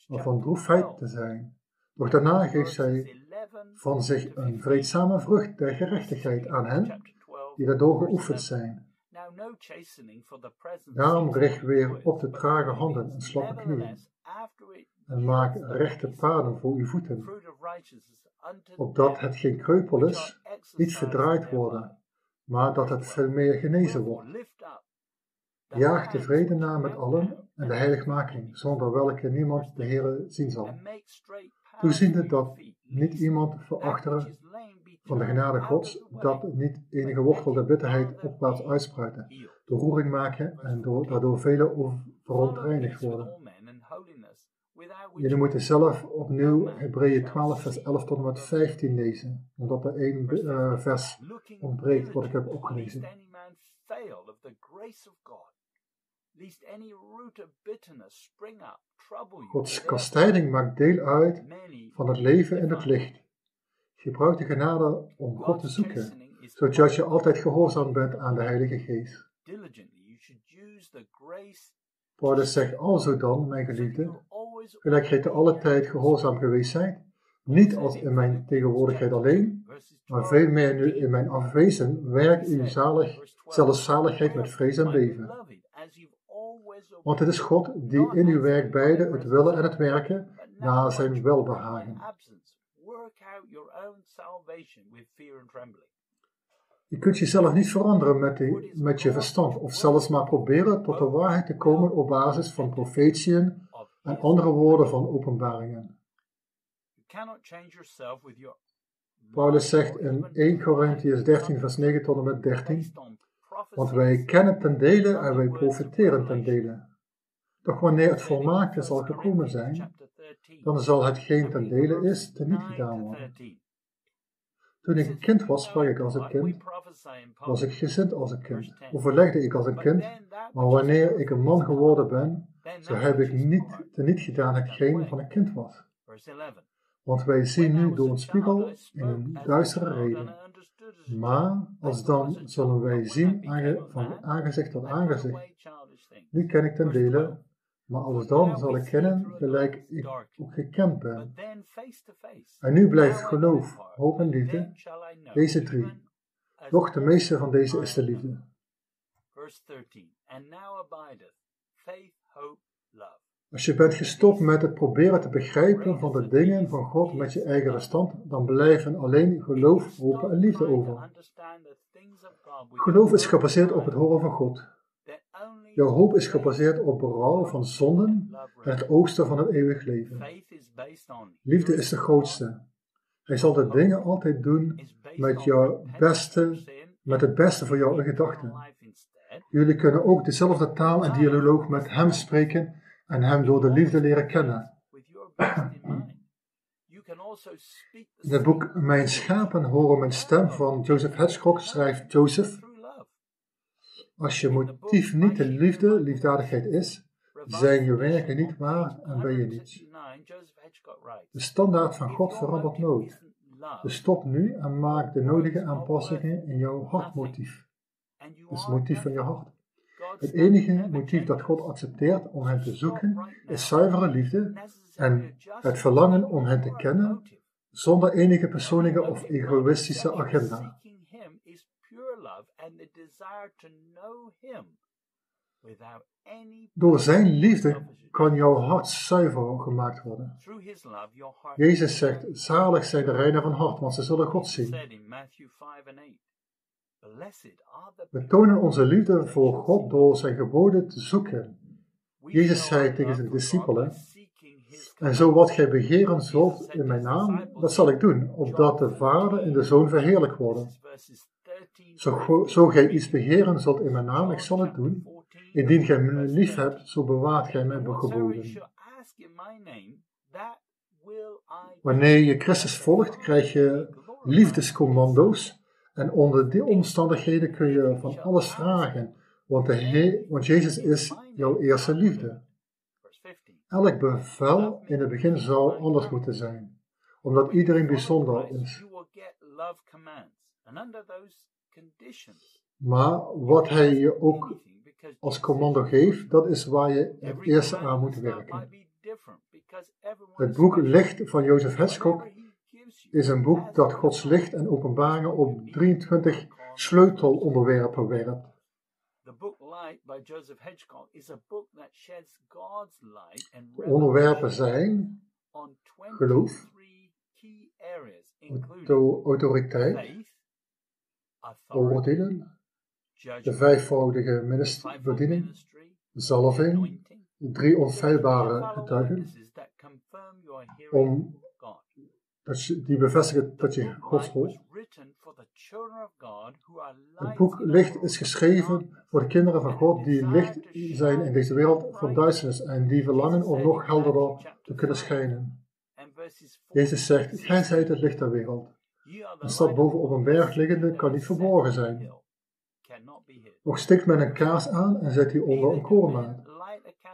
maar van droefheid te zijn Doch daarna geeft zij van zich een vreedzame vrucht der gerechtigheid aan hen die daardoor geoefend zijn. Daarom richt weer op de trage handen en slappe knieën en maak rechte paden voor uw voeten, opdat het geen kreupel is, niet verdraaid worden, maar dat het veel meer genezen wordt. Jaag de vrede na met allen en de heiligmaking, zonder welke niemand de Heere zien zal. Toeziende dat niet iemand verachteren van de genade Gods, dat niet enige wortel der bitterheid opwaarts uitspruiten, door roering maken en door, daardoor velen verontreinigd worden. Jullie moeten zelf opnieuw Hebreeën 12, vers 11 tot en met 15 lezen, omdat er één uh, vers ontbreekt wat ik heb opgelezen. Gods kastijding maakt deel uit van het leven in het licht. Gebruik de genade om God te zoeken, zodat je altijd gehoorzaam bent aan de Heilige Geest. Paulus zegt alzo dan, mijn geliefde, gelijk gij te alle tijd gehoorzaam geweest zijt, niet als in mijn tegenwoordigheid alleen, maar veel meer nu in mijn afwezen, werk uw zalig, zelfs zaligheid met vrees en beven. Want het is God die in uw werk beide het willen en het werken na zijn welbehagen. Je kunt jezelf niet veranderen met, die, met je verstand, of zelfs maar proberen tot de waarheid te komen op basis van profetieën en andere woorden van openbaringen. Paulus zegt in 1 Corinthians 13, vers 9 tot en met 13, want wij kennen ten dele en wij profiteren ten dele. Doch wanneer het volmaakte zal gekomen zijn, dan zal hetgeen ten dele is, teniet gedaan worden. Toen ik een kind was, sprak ik als een kind, was ik gezind als een kind, overlegde ik als een kind, maar wanneer ik een man geworden ben, zo heb ik niet teniet gedaan hetgeen van een kind was. Want wij zien nu door een spiegel in een duistere reden. Maar als dan zullen wij zien van aangezicht tot aangezicht. Nu ken ik ten dele, maar als dan zal ik kennen gelijk ik ook gekend ben. En nu blijft geloof, hoop en liefde, deze drie. Doch de meeste van deze is de liefde. Als je bent gestopt met het proberen te begrijpen van de dingen van God met je eigen verstand, dan blijven alleen geloof, hoop en liefde over. Geloof is gebaseerd op het horen van God. Jouw hoop is gebaseerd op berouw van zonden en het oogsten van het eeuwig leven. Liefde is de grootste. Hij zal de dingen altijd doen met jouw beste, met het beste voor jou in gedachten. Jullie kunnen ook dezelfde taal en dialoog met hem spreken en hem door de liefde leren kennen. In het boek Mijn schapen horen mijn stem van Joseph Hedgecock schrijft Joseph als je motief niet de liefde, liefdadigheid is, zijn je werken niet waar en ben je niets. De standaard van God verandert nooit. Dus stop nu en maak de nodige aanpassingen in jouw hartmotief. Dus het motief van je hart. Het enige motief dat God accepteert om hen te zoeken is zuivere liefde en het verlangen om hen te kennen zonder enige persoonlijke of egoïstische agenda. Door zijn liefde kan jouw hart zuiver gemaakt worden. Jezus zegt, zalig zijn de reinen van hart, want ze zullen God zien. We tonen onze liefde voor God door zijn geboden te zoeken. Jezus zei tegen zijn discipelen, en zo wat gij begeren zult in mijn naam, dat zal ik doen, opdat de Vader en de Zoon verheerlijk worden. Zo, zo gij iets beheren zult in mijn naam, ik zal het doen. Indien gij mij lief hebt, zo bewaart gij mijn geboden. Wanneer je Christus volgt, krijg je liefdescommando's en onder die omstandigheden kun je van alles vragen, want, de want Jezus is jouw eerste liefde. Elk bevel in het begin zou anders moeten zijn, omdat iedereen bijzonder is. Maar wat hij je ook als commando geeft, dat is waar je het eerste aan moet werken. Het boek Licht van Jozef Hitchcock is een boek dat Gods licht en openbaringen op 23 sleutelonderwerpen werpt. De onderwerpen zijn geloof, autoriteit, oordelen, de vijfvoudige ministerbediening, zalving, drie onfeilbare getuigen, om dat die bevestigen dat je God hoort. Het boek Licht is geschreven voor de kinderen van God die licht zijn in deze wereld van duisternis en die verlangen om nog helderder te kunnen schijnen. Jezus zegt, gij zijt het licht der wereld. Een stad boven op een berg liggende kan niet verborgen zijn. Nog stikt men een kaas aan en zet die onder een korenmaat,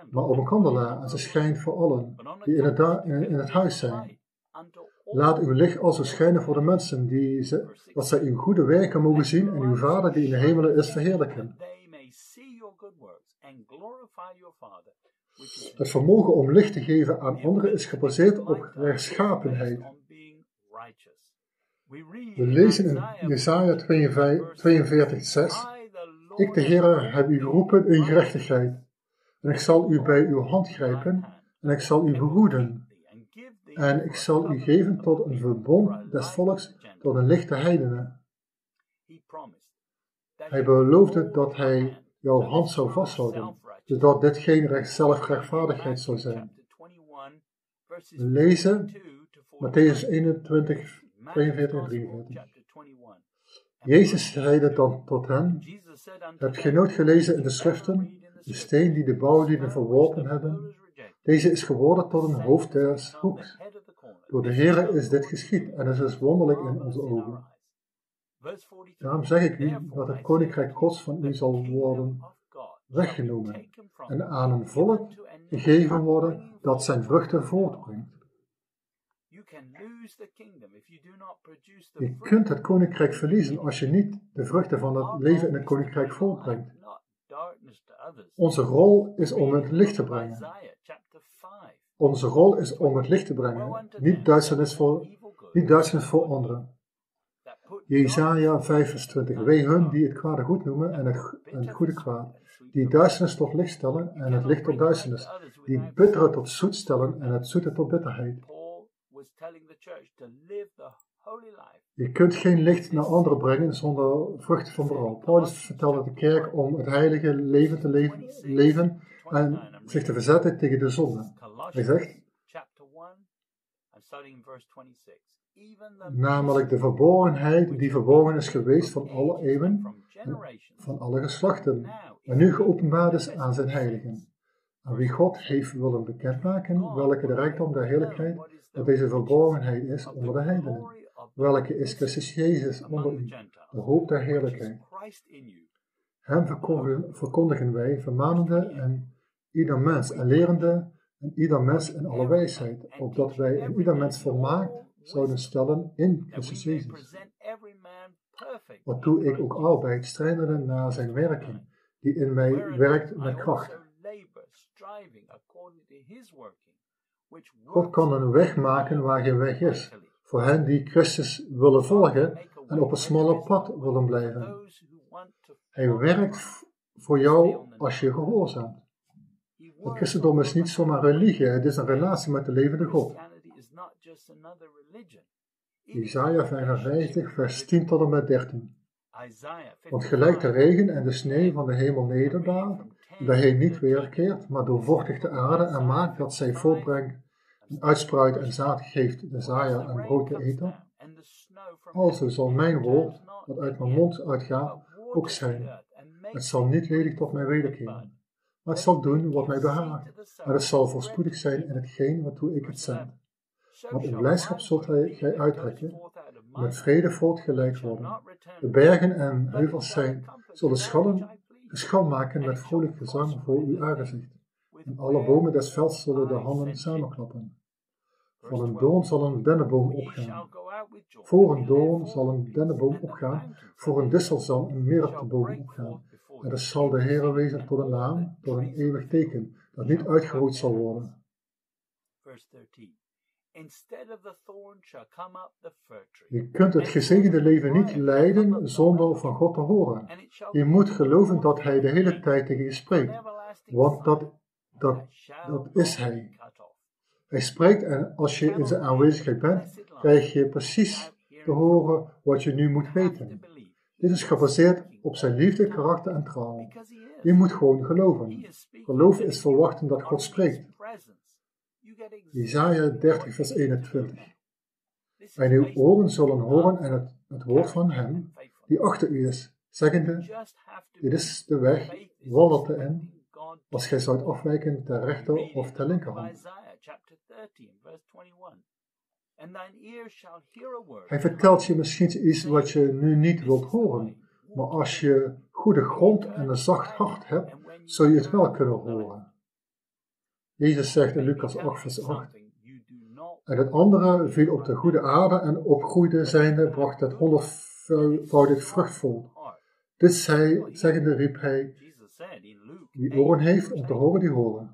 maar op een kandelaar en ze schijnt voor allen die in het, in het huis zijn. Laat uw licht also schijnen voor de mensen, die ze, dat zij uw goede werken mogen zien en uw Vader die in de hemelen is verheerlijken. Het vermogen om licht te geven aan anderen is gebaseerd op rechtschapenheid. We lezen in Jesaja 42, 6. Ik, de Heer, heb u geroepen in gerechtigheid. En ik zal u bij uw hand grijpen en ik zal u behoeden. En ik zal u geven tot een verbond des volks, tot een lichte heidenen. Hij beloofde dat hij jouw hand zou vasthouden, zodat dit geen recht, zelfrechtvaardigheid zou zijn. We lezen Matthäus 21, 42 en 43. Jezus zeide dan tot hen, hebt gij nooit gelezen in de schriften, de steen die de bouwlieden verworpen hebben, deze is geworden tot een hoofd des hoeks. Door de Heere is dit geschied en het is wonderlijk in onze ogen. Daarom zeg ik u dat het koninkrijk Gods van u zal worden weggenomen en aan een volk gegeven worden dat zijn vruchten voortbrengt. Je kunt het koninkrijk verliezen als je niet de vruchten van het leven in het koninkrijk voortbrengt. Onze rol is om het licht te brengen. Onze rol is om het licht te brengen, niet duisternis voor, niet duisternis voor anderen. Jesaja 25. Wee hun die het kwade goed noemen en het, en het goede kwaad, die duisternis tot licht stellen en het licht tot duisternis, die bittere tot zoet stellen en het zoete tot bitterheid. Je kunt geen licht naar anderen brengen zonder vruchten van berouw. Paulus vertelde de kerk om het heilige leven te leven en zich te verzetten tegen de zonde. Hij zegt, namelijk de verborgenheid die verborgen is geweest van alle eeuwen van alle geslachten, en nu geopenbaard is aan zijn heiligen, aan wie God heeft willen bekendmaken welke de rijkdom der heerlijkheid dat deze verborgenheid is onder de heidenen, welke is Christus Jezus onder u, de hoop der heerlijkheid. Hem verkondigen wij, vermanende en ieder mens en lerende en ieder mens in alle wijsheid, opdat wij ieder mens volmaakt zouden stellen in Christus Jezus. Waartoe ik ook arbeid, strijdende naar zijn werking, die in mij werkt met kracht. God kan een weg maken waar geen weg is, voor hen die Christus willen volgen en op het smalle pad willen blijven. Hij werkt voor jou als je gehoorzaamt. Het christendom is niet zomaar religie, het is een relatie met de levende God. Isaiah 55, vers 10 tot en met 13. Want gelijk de regen en de sneeuw van de hemel nederdaalt, bij hij niet weerkeert, maar doorvochtigt de aarde en maakt dat zij voortbrengt en uitspruit en zaad geeft de zaaier en brood te eten. Also zal mijn woord, dat uit mijn mond uitgaat, ook zijn. Het zal niet ledig tot mij wederkeren maar het zal doen wat mij behaagt, maar het zal voorspoedig zijn in hetgeen waartoe ik het zend. Want in blijdschap zult gij uittrekken, met vrede voortgeleid worden. De bergen en heuvels zijn, zullen schallen, schal maken met vrolijk gezang voor uw aangezicht. En alle bomen des velds zullen de handen samenklappen. Van een doorn zal een dennenboom opgaan. Voor een doorn zal een dennenboom opgaan, voor een dissel zal een myrteboom opgaan. En dat zal de Heere wezen tot een naam, tot een eeuwig teken, dat niet uitgeroeid zal worden. Verse 13. Instead of the thorn shall come up the fir tree. Je kunt het gezegende leven niet leiden zonder van God te horen. Je moet geloven dat Hij de hele tijd tegen je spreekt, want dat, dat, dat is Hij. Hij spreekt en als je in zijn aanwezigheid bent, krijg je precies te horen wat je nu moet weten. Dit is gebaseerd op zijn liefde, karakter en trouw. Je moet gewoon geloven. Geloof is verwachten dat God spreekt. Jesaja 30 vers 21. En uw oren zullen horen en het, het woord van hem, die achter u is, zeggende, dit is de weg, wandelt erin, als gij zoudt afwijken ter rechter of ter linkerhand. Hij vertelt je misschien iets wat je nu niet wilt horen, maar als je goede grond en een zacht hart hebt, zul je het wel kunnen horen. Jezus zegt in Lucas 8, vers 8. En het andere viel op de goede aarde en opgroeide zijnde, bracht het honderdvoudig vruchtvol. Dit zei, zeggende riep hij, wie oren heeft om te horen, die horen.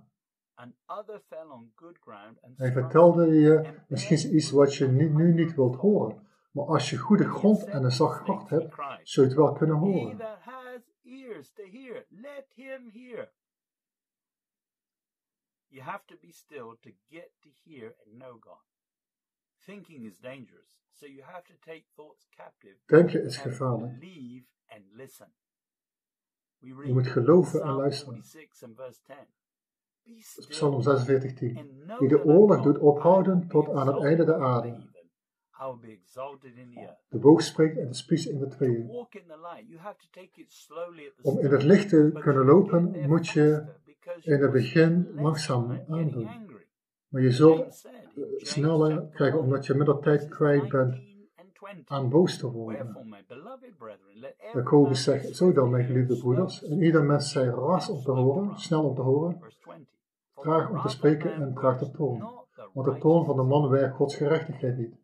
Hij vertelde je misschien iets wat je nu niet wilt horen, maar als je goede grond en een zacht hart hebt, zul je het wel kunnen horen. You have to be still to get to hear and know God. Thinking is dangerous, so you have to take thoughts captive. Denken is gevaarlijk. Believe and listen. We Je moet geloven en luisteren. Psalm 46, 10. Die de oorlog doet ophouden tot aan het einde der aarde. De boog spreekt en de spies in de tweeën. Om in het licht te kunnen lopen, moet je in het begin langzaam aandoen. Maar je zult sneller krijgen omdat je minder tijd kwijt bent aan boos te worden. Jacobus zegt, zo dan mijn geliefde broeders, en ieder mens zij ras om te horen, snel om te horen, traag om te spreken en traag de toon. Want de toon van de man werkt Gods gerechtigheid niet.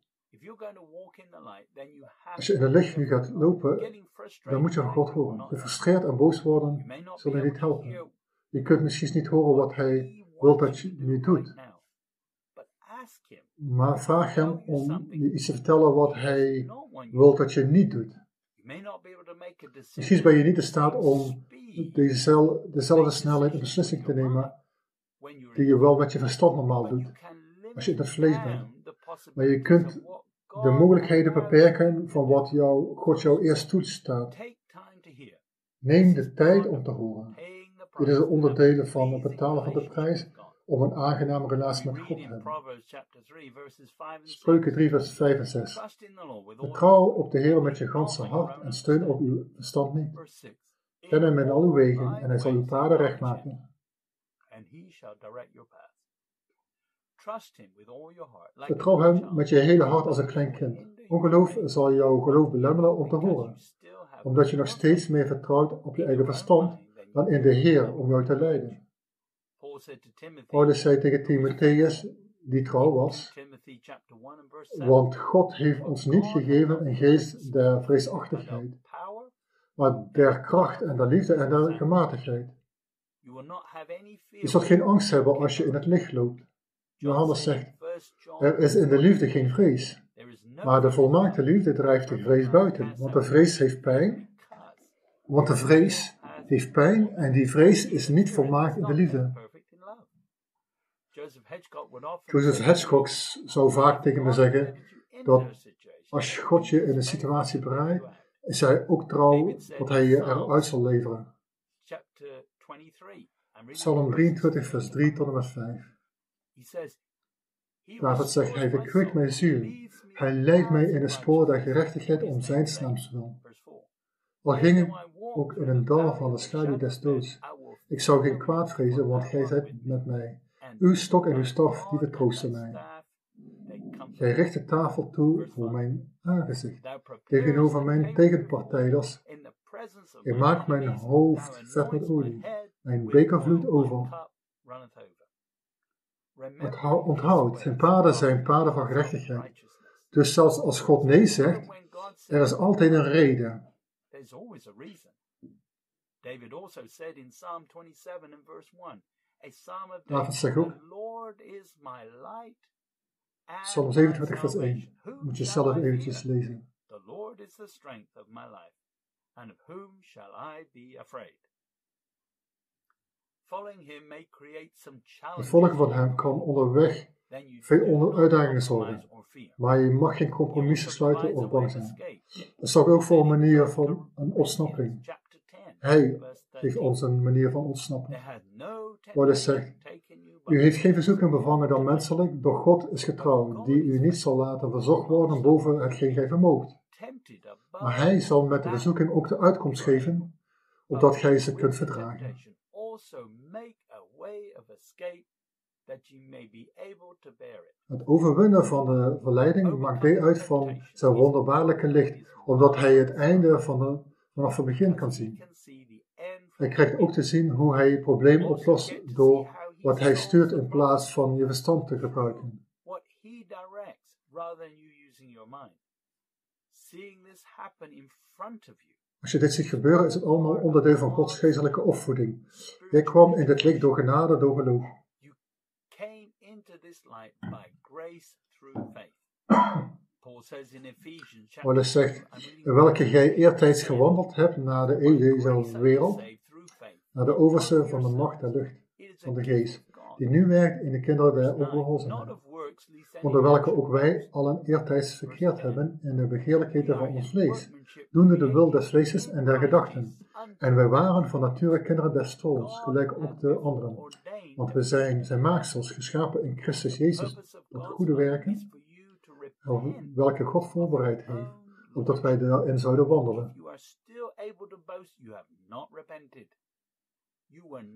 Als je in het licht nu gaat lopen, dan moet je van God horen. Gefrustreerd en boos worden zullen niet helpen. Je kunt misschien niet horen wat hij wil dat je nu doet. Maar vraag hem om je iets te vertellen wat hij wil dat je niet doet. Misschien ben je niet in staat om dezelfde snelheid een beslissing te nemen die je wel met je verstand normaal doet, als je in het vlees bent. Maar je kunt de mogelijkheden beperken van wat jou, God jou eerst toestaat. Neem de tijd om te horen. Dit is een onderdelen van het betalen van de prijs om een aangename relatie met God te hebben. Spreuken 3 vers 5 en 6. Vertrouw op de Heer met je ganse hart en steun op uw verstand niet. Ken hem in al uw wegen en hij zal uw paden recht maken. Vertrouw hem met je hele hart als een klein kind. Ongeloof zal jouw geloof belemmeren om te horen, omdat je nog steeds meer vertrouwt op je eigen verstand dan in de Heer om jou te leiden. Paulus zei tegen Timotheus, die trouw was, want God heeft ons niet gegeven een geest der vreesachtigheid, maar der kracht en der liefde en der gematigheid. Je zult geen angst hebben als je in het licht loopt. Johannes zegt, er is in de liefde geen vrees, maar de volmaakte liefde drijft de vrees buiten, want de vrees heeft pijn, want de vrees heeft pijn en die vrees is niet volmaakt in de liefde. Joseph Hedgecock zou vaak tegen me zeggen dat als God je in een situatie bereidt, is hij ook trouw dat hij je eruit zal leveren. Psalm 23, vers 3 tot en met 5. David zegt, hij verkwikt mijn ziel. Hij leidt mij in het spoor der gerechtigheid om zijn naams wil. Al ging ik ook in een dal van de schaduw des doods. Ik zou geen kwaad vrezen, want gij zijt met mij. Uw stok en uw staf, die vertroosten mij. Gij richt de tafel toe voor mijn aangezicht, tegenover mijn tegenpartijders. Gij maakt mijn hoofd vet met olie, mijn beker vloeit over. Onthoud, zijn paden zijn paden van gerechtigheid. Dus zelfs als God nee zegt, er is altijd een reden. David also said in Psalm 27 and verse 1, David zegt ook, Psalm 27 vers 1, moet je zelf eventjes lezen. The Lord is the strength of my life, and of whom shall I be afraid? Het volgen van hem kan onderweg veel onder uitdagingen zorgen, maar je mag geen compromissen sluiten of bang zijn. Dat zorgt ook voor een manier van een ontsnapping. Hij geeft ons een manier van ontsnappen. Wat hij zegt, u heeft geen verzoeking bevangen dan menselijk, doch God is getrouw, die u niet zal laten verzocht worden boven hetgeen gij vermoogt. Maar hij zal met de verzoeking ook de uitkomst geven, opdat gij ze kunt verdragen. Het overwinnen van de verleiding maakt deel uit van zijn wonderbaarlijke licht, omdat hij het einde van de, vanaf het begin kan zien. Hij krijgt ook te zien hoe hij het probleem oplost door wat hij stuurt in plaats van je verstand te gebruiken. Als je dit ziet gebeuren, is het allemaal onderdeel van Gods geestelijke opvoeding. Jij kwam in dit licht door genade, door geloof. Paulus zegt, welke gij eertijds gewandeld hebt naar de eeuwige wereld, naar de overste van de macht der lucht, van de geest, die nu werkt in de kinderen der ongehoorzaamheid, onder welke ook wij allen eertijds verkeerd hebben in de begeerlijkheden van ons vlees, doende de wil des vleeses en der gedachten. En wij waren van nature kinderen des strooms, gelijk ook de anderen. Want we zijn zijn maaksels, geschapen in Christus Jezus, tot goede werken, welke God voorbereid heeft, opdat wij daarin zouden wandelen.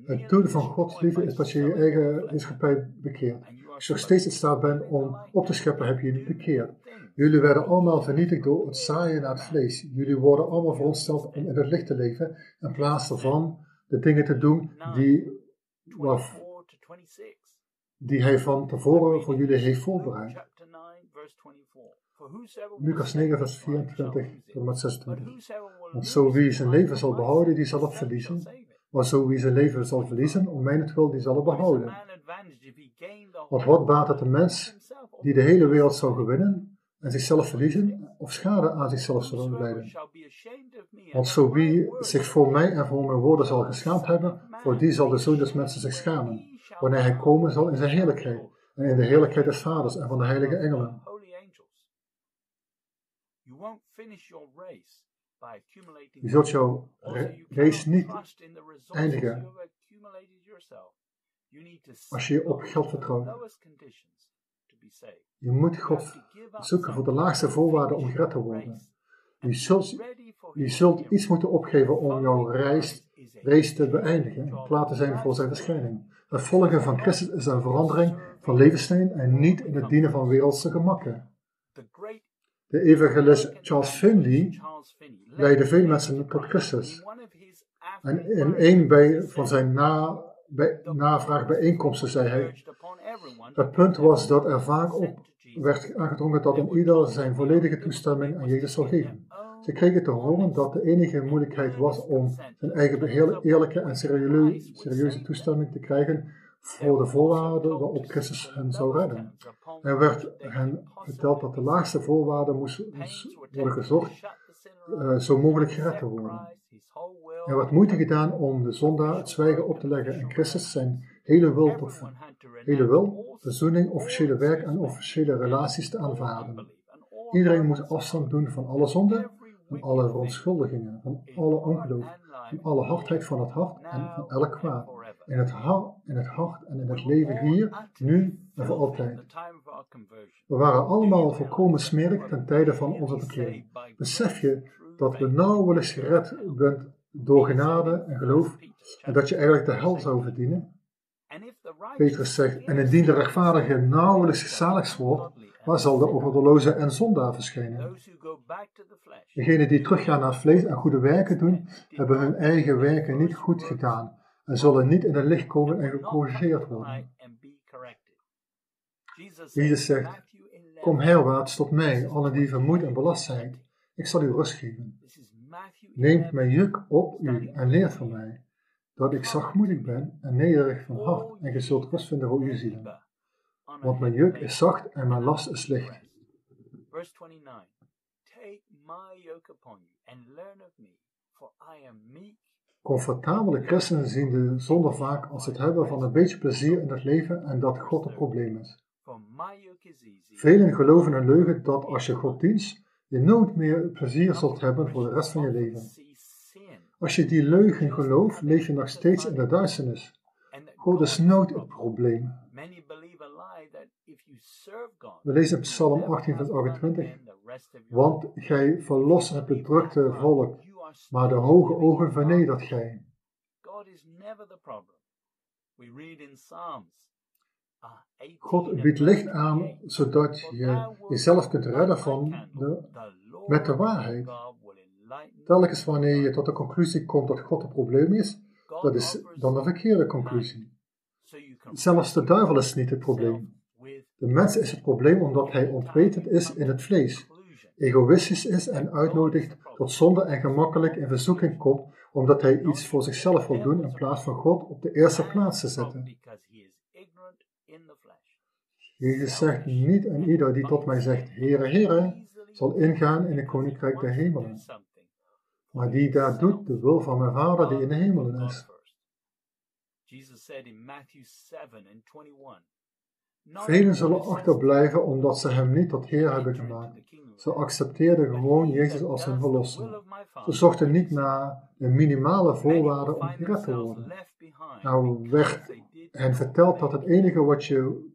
Het doel van Gods liefde is dat je je eigen heerschappij bekeert. Als je nog steeds in staat bent om op te scheppen, heb je je niet bekeerd. Jullie werden allemaal vernietigd door het zaaien naar het vlees. Jullie worden allemaal verondersteld om in het licht te leven, in plaats van de dingen te doen die, die hij van tevoren voor jullie heeft voorbereid. Lucas 9, vers 24 tot met 26. Want zo wie zijn leven zal behouden, die zal het verliezen. Maar zo wie zijn leven zal verliezen, om mijnentwil, die zal behouden. Want wat baat het een mens die de hele wereld zou gewinnen en zichzelf verliezen of schade aan zichzelf zal leiden? Want zo wie zich voor mij en voor mijn woorden zal geschaamd hebben, voor die zal de Zoon des Mensen zich schamen, wanneer hij komen zal in zijn heerlijkheid en in de heerlijkheid des Vaders en van de heilige engelen. Je zult jouw race niet eindigen als je op geld vertrouwt. Je moet God zoeken voor de laagste voorwaarden om gered te worden. Je zult, je zult iets moeten opgeven om jouw reis, reis te beëindigen. en klaar te zijn voor zijn verschijning. Het volgen van Christus is een verandering van levensstijl en niet in het dienen van wereldse gemakken. De evangelist Charles Finley leidde veel mensen tot Christus. En in een van zijn na, bij, navraagbijeenkomsten zei hij, het punt was dat er vaak op werd aangedrongen dat om ieder zijn volledige toestemming aan Jezus zou geven. Ze kregen te horen dat de enige moeilijkheid was om zijn eigen eerlijke en serieuze toestemming te krijgen voor de voorwaarden waarop Christus hen zou redden. Er werd hen verteld dat de laagste voorwaarden moesten worden gezocht uh, zo mogelijk gered te worden. Er werd moeite gedaan om de zondaar het zwijgen op te leggen en Christus zijn hele wil hele wil, verzoening, officiële werk en officiële relaties te aanvaarden. Iedereen moet afstand doen van alle zonde, van alle verontschuldigingen, van alle ongeloof, van alle hardheid van het hart en van elk kwaad. In het, in het hart en in het leven hier, nu en voor altijd. We waren allemaal volkomen smerig ten tijde van onze bekering. Besef je dat we nauwelijks gered bent door genade en geloof en dat je eigenlijk de hel zou verdienen? Petrus zegt, en indien de rechtvaardige nauwelijks zalig wordt, waar zal de overdeloze en zondaar verschijnen? Degenen die teruggaan naar vlees en goede werken doen, hebben hun eigen werken niet goed gedaan en zullen niet in het licht komen en gecorrigeerd worden. Jezus zegt, kom herwaarts tot mij, allen die vermoeid en belast zijn. Ik zal u rust geven. Neemt mijn juk op u en leer van mij dat ik zachtmoedig ben en nederig van hart en je zult rust vinden voor uw zielen. Want mijn juk is zacht en mijn last is licht. Verse 29. Take my yoke upon you and learn of me, for I am meek Comfortabele christenen zien de zonde vaak als het hebben van een beetje plezier in het leven en dat God het probleem is. Velen geloven een leugen dat als je God dient, je nooit meer plezier zult hebben voor de rest van je leven. Als je die leugen gelooft, leef je nog steeds in de duisternis. God is nooit het probleem. We lezen in Psalm 18, vers 28. Want gij verlost het bedrukte volk, maar de hoge ogen vernedert gij. God biedt licht aan, zodat je jezelf kunt redden van de, met de waarheid. Telkens wanneer je tot de conclusie komt dat God het probleem is, dat is dan de verkeerde conclusie. Zelfs de duivel is niet het probleem. De mens is het probleem omdat hij ontwetend is in het vlees, egoïstisch is en uitnodigt tot zonde en gemakkelijk in verzoeking komt omdat hij iets voor zichzelf wil doen in plaats van God op de eerste plaats te zetten. Jezus zegt niet aan ieder die tot mij zegt, Heere, Heere, zal ingaan in het koninkrijk der hemelen. Maar die daar doet de wil van mijn Vader die in de hemelen is. Jesus said in Matthew 7 and 21. Velen zullen achterblijven omdat ze hem niet tot Heer hebben gemaakt. Ze accepteerden gewoon Jezus als hun verlosser. Ze zochten niet naar de minimale voorwaarden om gered te worden. Nou werd hen verteld dat het enige wat je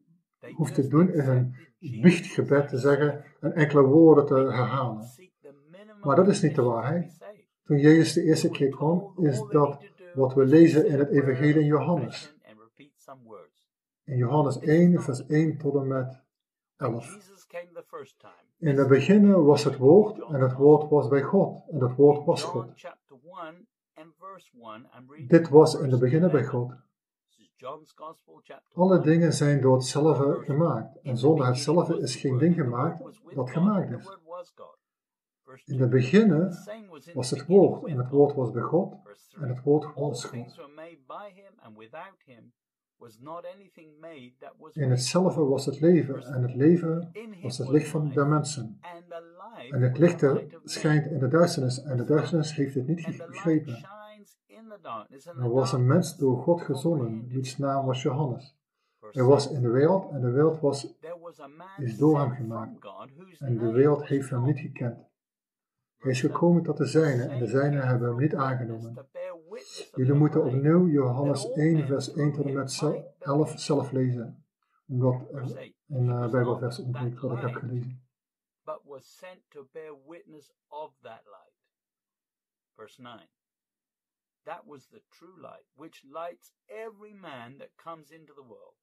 hoeft te doen is een biechtgebed te zeggen en enkele woorden te herhalen. Maar dat is niet de waarheid. Toen Jezus de eerste keer kwam, is dat wat we lezen in het Evangelie in Johannes. In Johannes 1, vers 1 tot en met 11. In het begin was het woord en het woord was bij God en het woord was God. Dit was in het begin bij God. Alle dingen zijn door hetzelfde gemaakt en zonder hetzelfde is geen ding gemaakt dat gemaakt is. In het begin was het woord en het woord was bij God en het woord was God. In hetzelfde was het leven en het leven was het licht van de mensen. En het licht schijnt in de duisternis en de duisternis heeft het niet begrepen. Er was een mens door God gezonden, wiens naam was Johannes. Hij was in de wereld en de wereld was, is door hem gemaakt. En de wereld heeft hem niet gekend. Hij is gekomen tot de zijnen en de zijnen hebben hem niet aangenomen. Jullie moeten opnieuw Johannes 1, vers 1 tot en met 11 zelf lezen. Omdat er een uh, Bijbelvers ontbreekt wat ik heb gelezen. But was sent to bear witness of that light. Verse 9. That was the true light, which lights every man that comes into the world.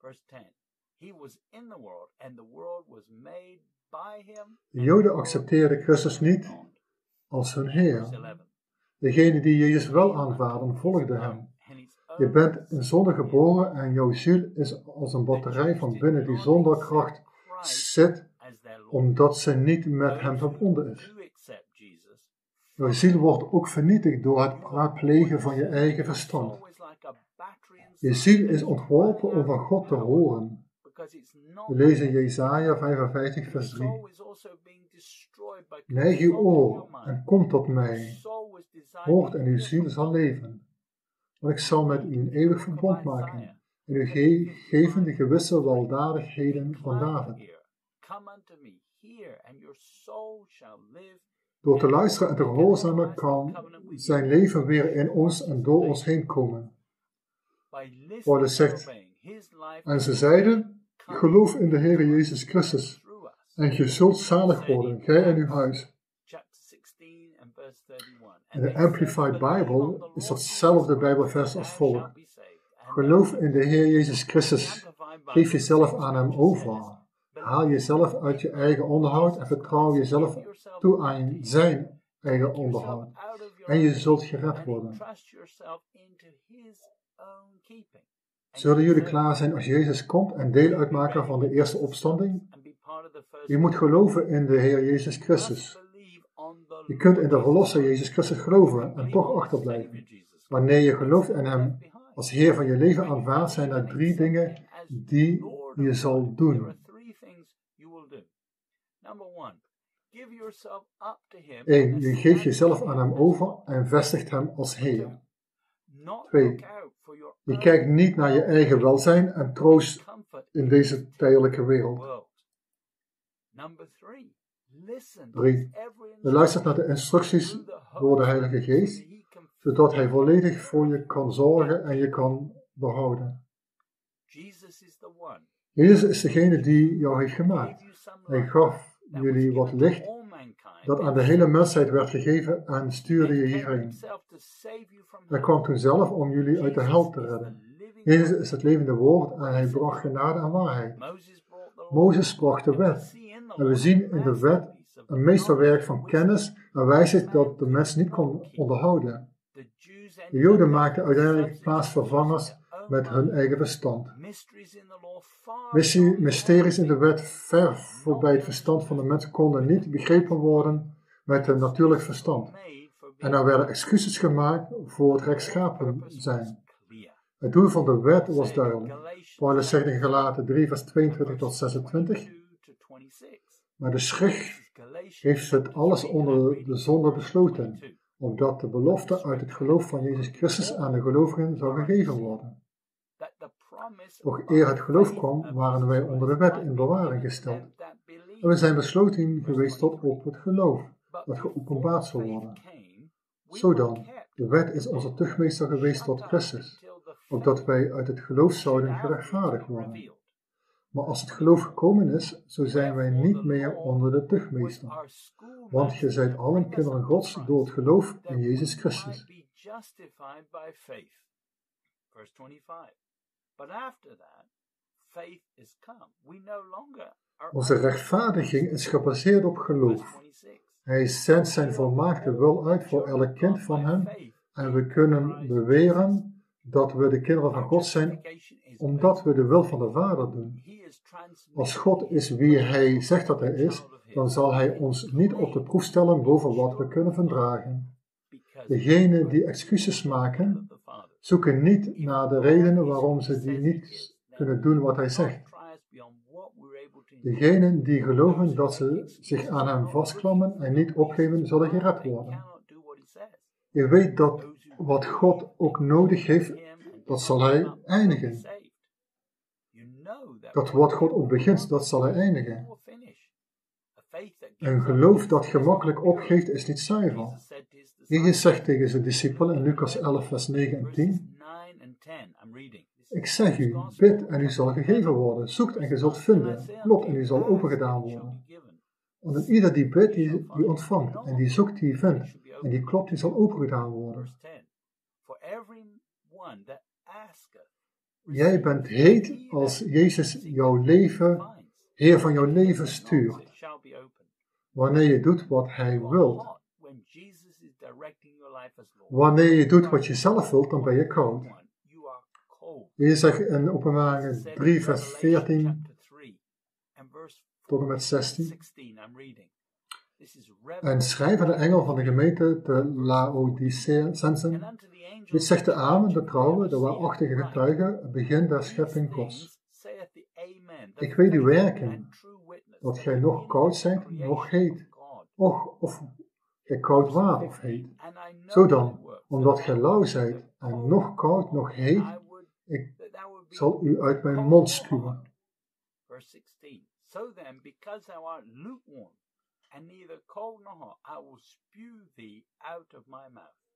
Verse 10. He was in the world, and the world was made by him. De Joden accepteerden Christus niet als hun Heer. Degene die Jezus wel aanvaarden, volgde hem. Je bent in zonde geboren en jouw ziel is als een batterij van binnen die zonder kracht zit, omdat ze niet met hem verbonden is. Jouw ziel wordt ook vernietigd door het raadplegen van je eigen verstand. Je ziel is ontworpen om van God te horen. We lezen Jesaja 55 vers 3. Neig uw oor en kom tot mij. Hoort en uw ziel zal leven. Want ik zal met u een eeuwig verbond maken. En u ge geven de gewisse weldadigheden van David. Door te luisteren en te gehoorzamen kan zijn leven weer in ons en door ons heen komen. Paulus zegt, en ze zeiden, geloof in de Heer Jezus Christus en je zult zalig worden, gij en uw huis. In de Amplified Bible is datzelfde Bijbelvers als volgt. Geloof in de Heer Jezus Christus. Geef jezelf aan Hem over. Haal jezelf uit je eigen onderhoud en vertrouw jezelf toe aan Zijn eigen onderhoud. En je zult gered worden. Zullen jullie klaar zijn als Jezus komt en deel uitmaken van de eerste opstanding? Je moet geloven in de Heer Jezus Christus. Je kunt in de verlosser Jezus Christus geloven en toch achterblijven. Wanneer je gelooft en Hem als Heer van je leven aanvaardt, zijn er drie dingen die je zal doen. 1. Je geeft jezelf aan Hem over en vestigt Hem als Heer. 2. Je kijkt niet naar je eigen welzijn en troost in deze tijdelijke wereld. 3. Je luistert naar de instructies door de Heilige Geest, zodat Hij volledig voor je kan zorgen en je kan behouden. Jezus is degene die jou heeft gemaakt. Hij gaf jullie wat licht dat aan de hele mensheid werd gegeven en stuurde je hierheen. Hij kwam toen zelf om jullie uit de hel te redden. Jezus is het levende woord en hij bracht genade en waarheid. Mozes bracht de wet. En we zien in de wet een meesterwerk van kennis en wijsheid dat de mens niet kon onderhouden. De Joden maakten uiteindelijk plaatsvervangers met hun eigen verstand. Mysteries in de wet ver voorbij het verstand van de mens konden niet begrepen worden met een natuurlijk verstand. En er werden excuses gemaakt voor het rechtschapen zijn. Het doel van de wet was duidelijk. Paulus zegt in Galaten 3 vers 22 tot 26. Maar de schrift heeft het alles onder de zonde besloten, opdat de belofte uit het geloof van Jezus Christus aan de gelovigen zou gegeven worden. Doch eer het geloof kwam, waren wij onder de wet in bewaring gesteld. En we zijn besloten geweest tot op het geloof, dat geopenbaard zal worden. Zodan, de wet is onze tuchtmeester geweest tot Christus, opdat wij uit het geloof zouden gerechtvaardigd worden. Maar als het geloof gekomen is, zo zijn wij niet meer onder de tuchtmeester. Want je zijt allen kinderen Gods door het geloof in Jezus Christus. Vers 25. Onze rechtvaardiging is gebaseerd op geloof. Hij zendt zijn volmaakte wil uit voor elk kind van hem en we kunnen beweren dat we de kinderen van God zijn omdat we de wil van de Vader doen. Als God is wie Hij zegt dat Hij is, dan zal Hij ons niet op de proef stellen boven wat we kunnen verdragen. Degenen die excuses maken, zoeken niet naar de redenen waarom ze die niet kunnen doen wat hij zegt. Degenen die geloven dat ze zich aan hem vastklammen en niet opgeven, zullen gered worden. Je weet dat wat God ook nodig heeft, dat zal hij eindigen. Dat wat God ook begint, dat zal hij eindigen. Een geloof dat gemakkelijk opgeeft is niet zuiver. Jezus zegt tegen zijn discipelen in Lucas 11, vers 9 en 10. Ik zeg u, bid en u zal gegeven worden, zoekt en je zult vinden, klopt en u zal opengedaan worden. Want ieder die bidt, die, die ontvangt, en die zoekt, die vindt, en die klopt, die zal opengedaan worden. Jij bent heet als Jezus jouw leven, Heer van jouw leven stuurt. Wanneer je doet wat Hij wil. Wanneer je doet wat je zelf wilt, dan ben je koud. Hier zegt in openbaring 3 vers 14 tot en met 16. En schrijf aan de engel van de gemeente de Laodicensen. Dit zegt de Amen, de trouwe, de waarachtige getuige, het begin der schepping Gods. Ik weet uw werken, dat gij nog koud zijt, nog heet. Och, of gij koud waard of heet. Zo dan, omdat gij lauw zijt, en nog koud, nog heet, ik zal u uit mijn mond spuwen. Vers 16. So then, because thou art lukewarm, and neither cold nor hot, I will spew thee out of my mouth.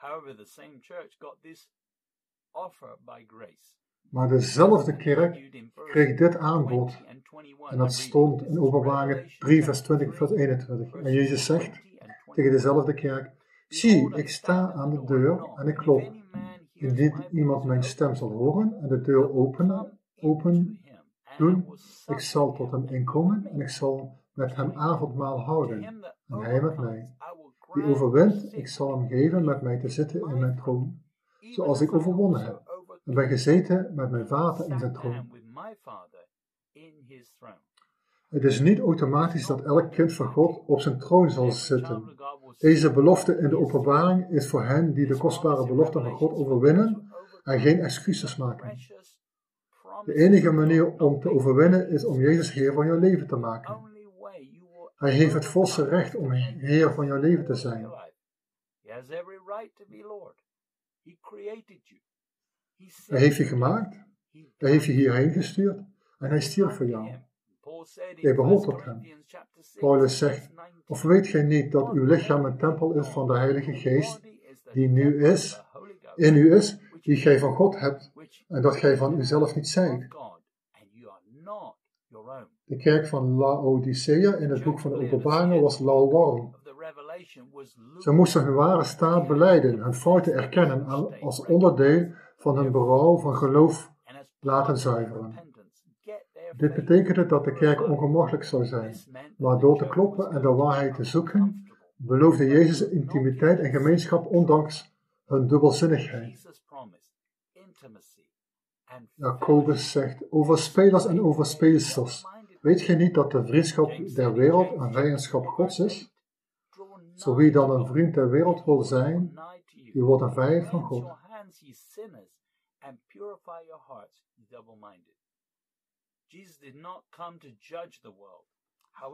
However, the same church got this offer by grace. Maar dezelfde kerk kreeg dit aanbod. En dat stond in openbaring 3 vers 20 vers 21. En Jezus zegt tegen dezelfde kerk, zie, ik sta aan de deur en ik klop. Indien iemand mijn stem zal horen en de deur openen, open doen, ik zal tot hem inkomen en ik zal met hem avondmaal houden en hij met mij. Die overwint, ik zal hem geven met mij te zitten in mijn troon, zoals ik overwonnen heb en ben gezeten met mijn vader in zijn troon. Het is niet automatisch dat elk kind van God op zijn troon zal zitten. Deze belofte in de openbaring is voor hen die de kostbare belofte van God overwinnen en geen excuses maken. De enige manier om te overwinnen is om Jezus Heer van jouw leven te maken. Hij heeft het volste recht om Heer van jouw leven te zijn. Hij heeft je gemaakt, hij heeft je hierheen gestuurd en hij stierf voor jou. Jij behoort tot hem. Paulus zegt, of weet gij niet dat uw lichaam een tempel is van de Heilige Geest, die nu is, in u is, die gij van God hebt, en dat gij van uzelf niet zijt. De kerk van Laodicea in het boek van de openbaringen was lauwarm. Ze moesten hun ware staat beleiden, hun fouten erkennen en als onderdeel van hun berouw van geloof laten zuiveren. Dit betekende dat de kerk ongemakkelijk zou zijn, maar door te kloppen en de waarheid te zoeken, beloofde Jezus intimiteit en gemeenschap ondanks hun dubbelzinnigheid. Jacobus zegt over spelers en over speelsters. Weet je niet dat de vriendschap der wereld een vijandschap Gods is? Zo wie dan een vriend der wereld wil zijn, die wordt een vijand van God.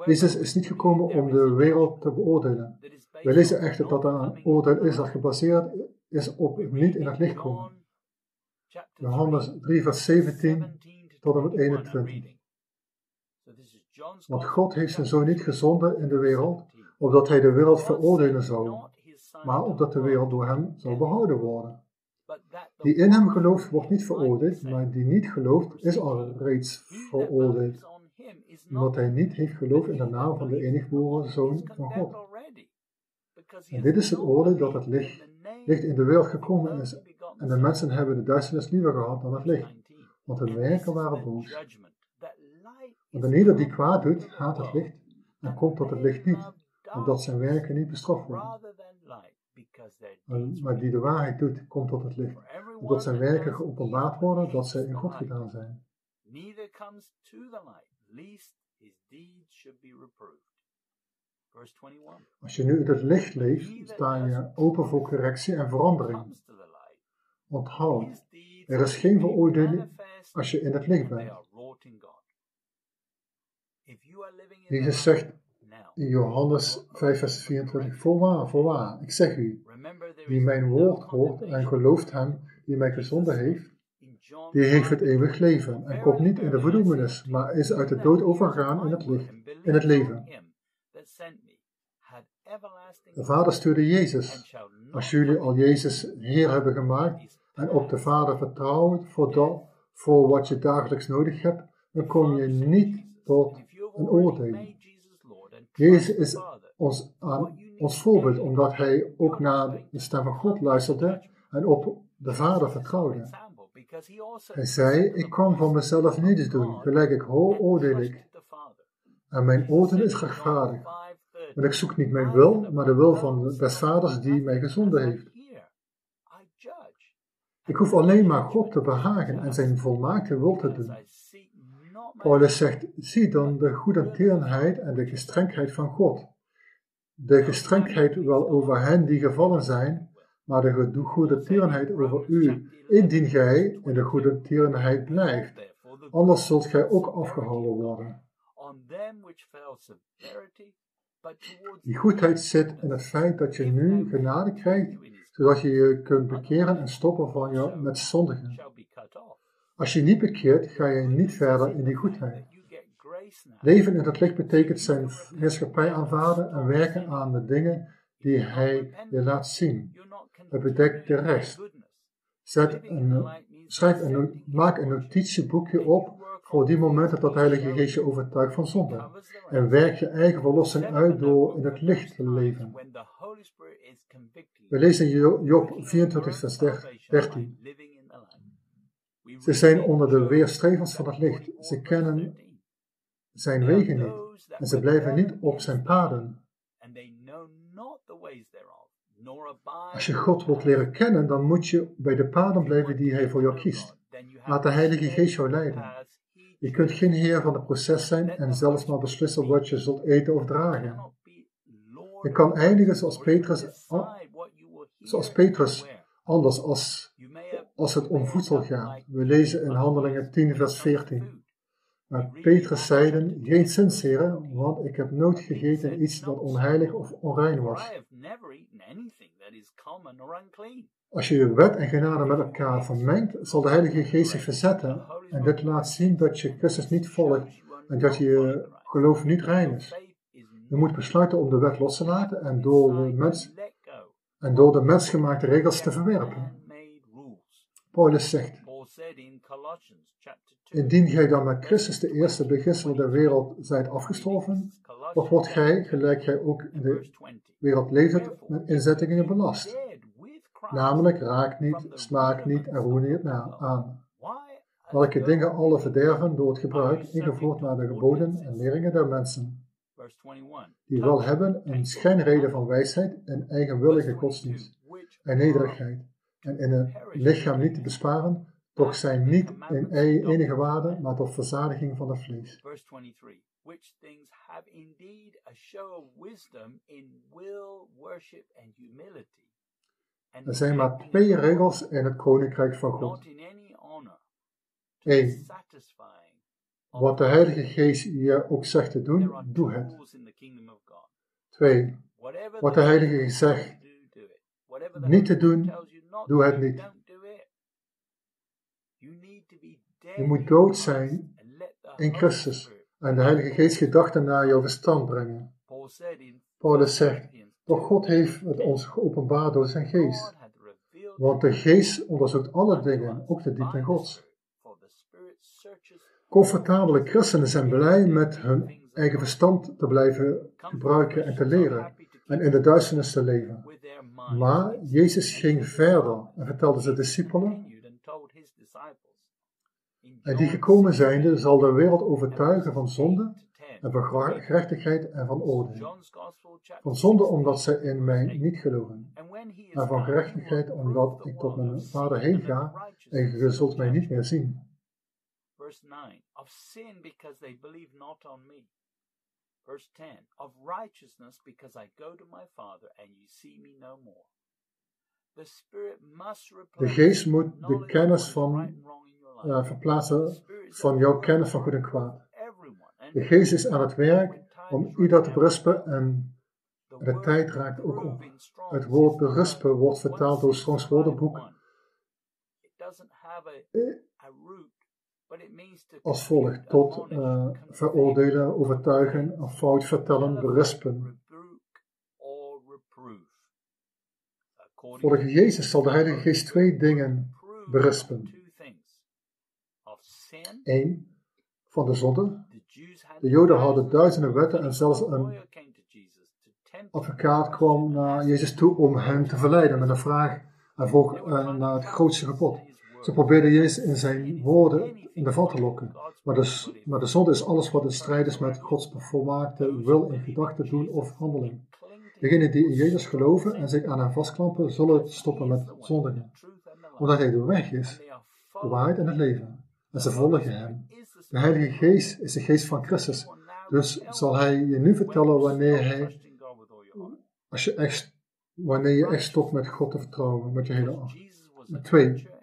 Jezus is niet gekomen om de wereld te beoordelen. We lezen echter dat er een oordeel is dat gebaseerd is op niet in het licht komen. Johannes 3, vers 17 tot en met 21. Want God heeft zijn zoon niet gezonden in de wereld, opdat hij de wereld veroordelen zou, maar opdat de wereld door hem zou behouden worden. Die in hem gelooft, wordt niet veroordeeld, maar die niet gelooft, is al reeds veroordeeld, omdat hij niet heeft geloofd in de naam van de enigboren Zoon van God. En dit is het oordeel dat het licht, licht in de wereld gekomen is, en de mensen hebben de duisternis liever gehad dan het licht, want hun werken waren boos. Want een ieder die kwaad doet, haat het licht en komt tot het licht niet, omdat zijn werken niet bestraft worden. Maar die de waarheid doet, komt tot het licht, omdat zijn werken geopenbaard worden dat zij in God gedaan zijn. Als je nu in het licht leeft, sta je open voor correctie en verandering. Onthoud, er is geen veroordeling als je in het licht bent. Jezus zegt in Johannes 5, vers 24, voorwaar, voorwaar, ik zeg u, wie mijn woord hoort en gelooft hem die mij gezonden heeft, die heeft het eeuwig leven en komt niet in de verdoemenis, maar is uit de dood overgegaan in het licht, in het leven. De Vader stuurde Jezus. Als jullie al Jezus Heer hebben gemaakt en op de Vader vertrouwen voor, dat, voor wat je dagelijks nodig hebt, dan kom je niet tot een oordeel. Jezus is ons, aan, ons voorbeeld omdat hij ook naar de stem van God luisterde en op de Vader vertrouwde. Hij zei, ik kwam van mezelf niets doen, gelijk ik hoor, oordeel ik. En mijn oordeel is rechtvaardig. Want ik zoek niet mijn wil, maar de wil van des vaders die mij gezonden heeft. Ik hoef alleen maar God te behagen en zijn volmaakte wil te doen. Paulus zegt, zie dan de goedertierenheid en de gestrengheid van God. De gestrengheid wel over hen die gevallen zijn, maar de goedertierenheid over u, indien gij in de goedertierenheid blijft. Anders zult gij ook afgehouden worden. Die goedheid zit in het feit dat je nu genade krijgt, zodat je je kunt bekeren en stoppen van je met zondigen. Als je niet bekeert, ga je niet verder in die goedheid. Leven in het licht betekent zijn heerschappij aanvaarden en werken aan de dingen die hij je laat zien. Het bedekt de rest. Zet schrijf een, maak een notitieboekje op voor die momenten dat de Heilige Geest je overtuigt van zonde. En werk je eigen verlossing uit door in het licht te leven. We lezen Job 24, vers 13. Ze zijn onder de weerstrevens van het licht. Ze kennen zijn wegen niet en ze blijven niet op zijn paden. Als je God wilt leren kennen, dan moet je bij de paden blijven die hij voor jou kiest. Laat de Heilige Geest jou leiden. Je kunt geen heer van het proces zijn en zelfs maar beslissen wat je zult eten of dragen. Je kan eindigen zoals Petrus, zoals Petrus anders als, als het om voedsel gaat. We lezen in Handelingen 10 vers 14. Maar Petrus zeiden, geen heren, want ik heb nooit gegeten iets dat onheilig of onrein was. Als je wet en genade met elkaar vermengt, zal de Heilige Geest zich verzetten en dit laat zien dat je Christus niet volgt en dat je geloof niet rein is. Je moet besluiten om de wet los te laten en door de, mens, en door de mensgemaakte regels te verwerpen. Paulus zegt, Indien gij dan met Christus de eerste beginselen der wereld zijt afgestorven, wat wordt gij, gelijk gij ook in de wereld leeft, met inzettingen belast? Namelijk raak niet, smaak niet en roer niet aan. Welke dingen alle verderven door het gebruik, ingevoerd naar de geboden en leringen der mensen, die wel hebben een schijnreden van wijsheid en eigenwillige godsdienst en nederigheid, en in het lichaam niet te besparen, toch zijn niet in enige waarde, maar tot verzadiging van het vlees. Vers 23. Which things have indeed a show of wisdom in will, worship and humility. Er zijn maar twee regels in het koninkrijk van God. 1. Wat de Heilige Geest je ook zegt te doen, doe het. 2. Wat de Heilige Geest zegt niet te doen, doe het niet. Je moet dood zijn in Christus en de Heilige Geest gedachten naar jouw verstand brengen. Paulus zegt, doch God heeft het ons geopenbaard door zijn geest. Want de geest onderzoekt alle dingen, ook de diepte Gods. Comfortabele christenen zijn blij met hun eigen verstand te blijven gebruiken en te leren en in de duisternis te leven. Maar Jezus ging verder en vertelde zijn discipelen en die gekomen zijnde zal de wereld overtuigen van zonde en van gerechtigheid en van oordeel. Van zonde omdat zij in mij niet geloven. En van gerechtigheid omdat ik tot mijn vader heen ga en je zult mij niet meer zien. Verse 9. Of sin because they believe not on me. Verse 10. Of righteousness because I go to my father and you see me no more. De geest moet de kennis van uh, verplaatsen van jouw kennis van goed en kwaad. De geest is aan het werk om ieder te berispen en de tijd raakt ook op. Het woord berispen wordt vertaald door Strongs woordenboek als volgt tot uh, veroordelen, overtuigen, een fout vertellen, berispen. Volgens Jezus zal de Heilige Geest twee dingen berispen. Eén, van de zonde. De Joden hadden duizenden wetten en zelfs een advocaat kwam naar Jezus toe om hen te verleiden met een vraag en vroeg uh, naar het grootste gebod. Ze probeerden Jezus in zijn woorden in de val te lokken. Maar de, maar de zonde is alles wat in strijd is met Gods volmaakte wil in gedachten, doen of handeling. Degenen die in Jezus geloven en zich aan hem vastklampen, zullen stoppen met zondigen. Omdat hij de weg is, de waarheid en het leven. En ze volgen hem. De Heilige Geest is de geest van Christus. Dus zal hij je nu vertellen wanneer hij, als je echt, wanneer je echt stopt met God te vertrouwen, met je hele af. Twee,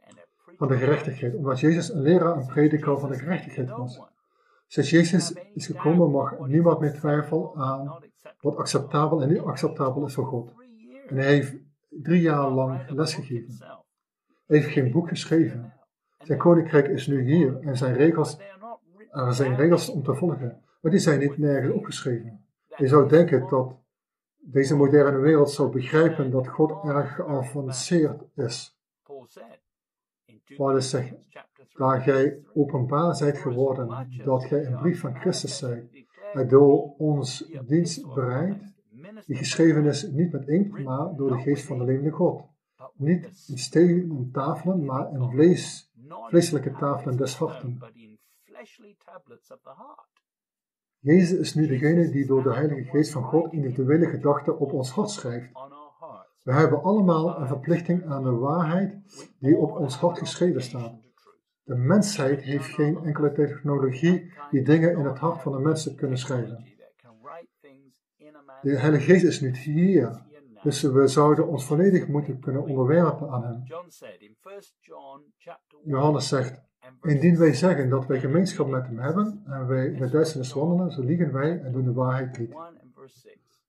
van de gerechtigheid, omdat Jezus een leraar en prediker van de gerechtigheid was. Sinds Jezus is gekomen mag niemand meer twijfelen aan wat acceptabel en niet acceptabel is voor God. En hij heeft drie jaar lang lesgegeven. Hij heeft geen boek geschreven. Zijn koninkrijk is nu hier en zijn regels, er zijn regels om te volgen, maar die zijn niet nergens opgeschreven. Je zou denken dat deze moderne wereld zou begrijpen dat God erg geavanceerd is. Paulus zegt, daar gij openbaar zijt geworden, dat gij een brief van Christus zijt, en door ons dienst bereid, die geschreven is niet met inkt, maar door de geest van de levende God. Niet in stenen tafelen, maar in vlees vleeselijke tafelen des harten. Jezus is nu degene die door de Heilige Geest van God individuele gedachten op ons hart schrijft. We hebben allemaal een verplichting aan de waarheid die op ons hart geschreven staat. De mensheid heeft geen enkele technologie die dingen in het hart van de mensen kunnen schrijven. De Heilige Geest is niet hier, dus we zouden ons volledig moeten kunnen onderwerpen aan Hem. Johannes zegt, indien wij zeggen dat wij gemeenschap met Hem hebben en wij in de duisternis wandelen, zo liegen wij en doen de waarheid niet.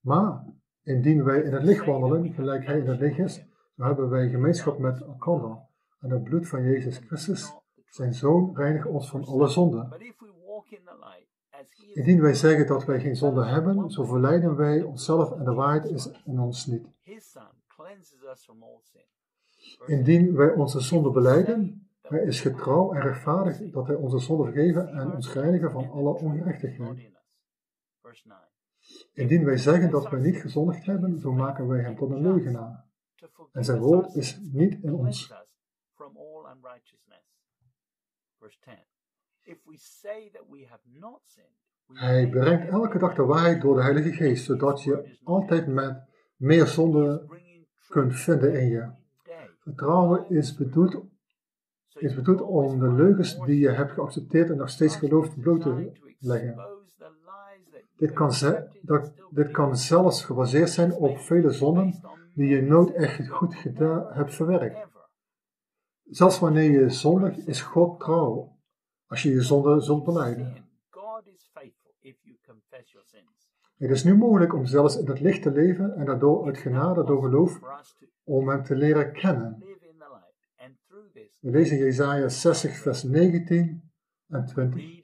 Maar indien wij in het licht wandelen, gelijk Hij in het licht is, zo hebben wij gemeenschap met elkaar. En het bloed van Jezus Christus, zijn Zoon, reinigt ons van alle zonde. Indien wij zeggen dat wij geen zonde hebben, zo verleiden wij onszelf en de waarheid is in ons niet. Indien wij onze zonde beleiden, hij is getrouw en rechtvaardig dat hij onze zonde vergeven en ons reinigen van alle ongerechtigheid. Indien wij zeggen dat wij niet gezondigd hebben, zo maken wij hem tot een leugenaar. En zijn woord is niet in ons. Hij brengt elke dag de waarheid door de Heilige Geest, zodat je altijd met meer zonde kunt vinden in je. Vertrouwen is bedoeld, is bedoeld om de leugens die je hebt geaccepteerd en nog steeds gelooft bloot te leggen. Dit kan, dat, dit kan zelfs gebaseerd zijn op vele zonden die je nooit echt goed gedaan hebt verwerkt. Zelfs wanneer je zondigt, is God trouw als je je zonde zult beleiden. Het is nu mogelijk om zelfs in het licht te leven en daardoor uit genade door geloof om hem te leren kennen. We lezen Jesaja 60 vers 19 en 20.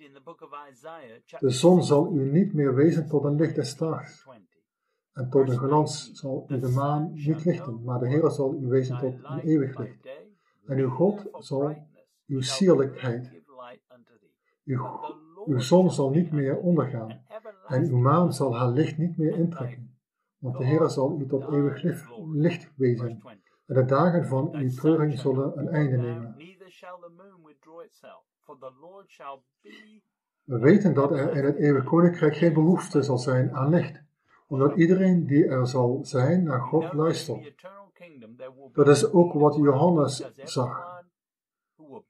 De zon zal u niet meer wezen tot een licht des daags. En tot een glans zal u de maan niet lichten, maar de Heer zal u wezen tot een eeuwig licht. En uw God zal uw sierlijkheid. Uw, uw zon zal niet meer ondergaan, en uw maan zal haar licht niet meer intrekken. Want de Heer zal u tot eeuwig licht wezen, en de dagen van uw treuring zullen een einde nemen. We weten dat er in het eeuwige koninkrijk geen behoefte zal zijn aan licht, omdat iedereen die er zal zijn naar God luistert. Dat is ook wat Johannes zag.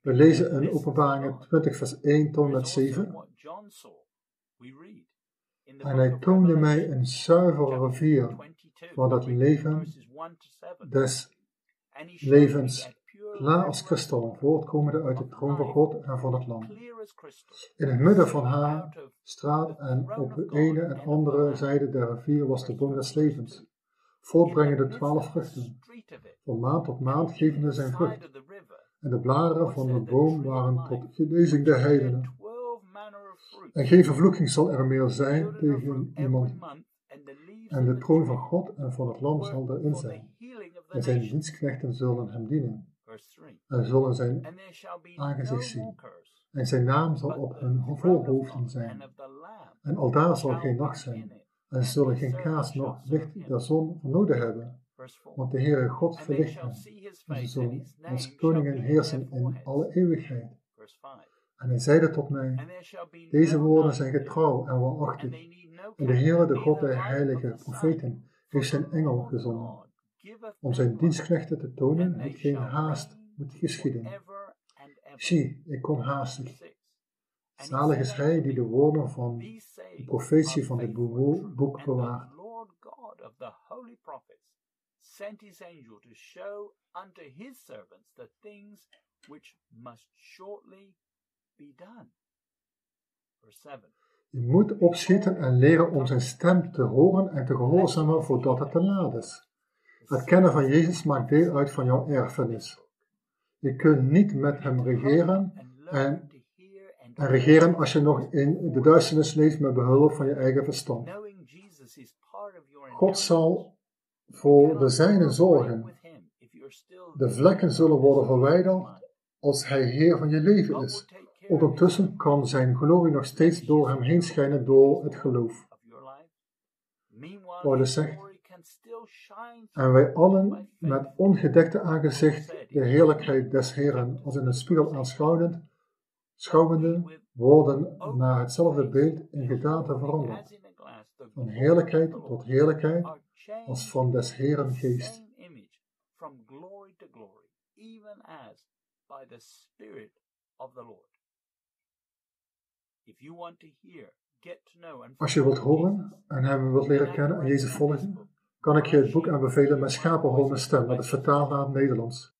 We lezen in Openbaringen 20 vers 1 tot met 7. En hij toonde mij een zuivere rivier van het leven des levens klaar als kristal, voortkomende uit de troon van God en van het Lam. In het midden van haar straat en op de ene en andere zijde der rivier was de boom des levens, voortbrengende twaalf vruchten, van maand tot maand gevende zijn vrucht. En de bladeren van de boom waren tot genezing der heidenen. En geen vervloeking zal er meer zijn tegen iemand. En de troon van God en van het Lam zal erin zijn. En zijn dienstknechten zullen hem dienen en zullen zijn aangezicht zien. En zijn naam zal op hun voorhoofden zijn. En aldaar zal geen nacht zijn. En zullen geen kaas nog licht der zon nodig hebben. Want de Heere God verlicht hen. En ze zullen als koningen heersen in alle eeuwigheid. En hij zeide tot mij, deze woorden zijn getrouw en waarachtig. En de Heere, de God der heilige profeten, heeft zijn engel gezonden om zijn dienstknechten te tonen hetgeen haast moet geschieden. Zie, ik kom haastig. Zalig is hij die de woorden van de profetie van dit boek bewaart. sent his angel to show unto his servants the things which must shortly be done. Verse 7. Je moet opschieten en leren om zijn stem te horen en te gehoorzamen voordat het te laat is. Het kennen van Jezus maakt deel uit van jouw erfenis. Je kunt niet met hem regeren en, en regeren als je nog in de duisternis leeft met behulp van je eigen verstand. God zal voor de zijnen zorgen. De vlekken zullen worden verwijderd als hij Heer van je leven is. Ondertussen kan zijn glorie nog steeds door hem heen schijnen door het geloof. Paulus zegt, en wij allen met ongedekte aangezicht de heerlijkheid des Heeren als in een spiegel aanschouwend, schouwende, worden naar hetzelfde beeld in gedaante veranderd. Van heerlijkheid tot heerlijkheid, als van des Heeren geest. Als je wilt horen en hem wilt leren kennen en Jezus volgen, kan ik je het boek aanbevelen met schapenholme stem, dat is vertaald naar het Nederlands.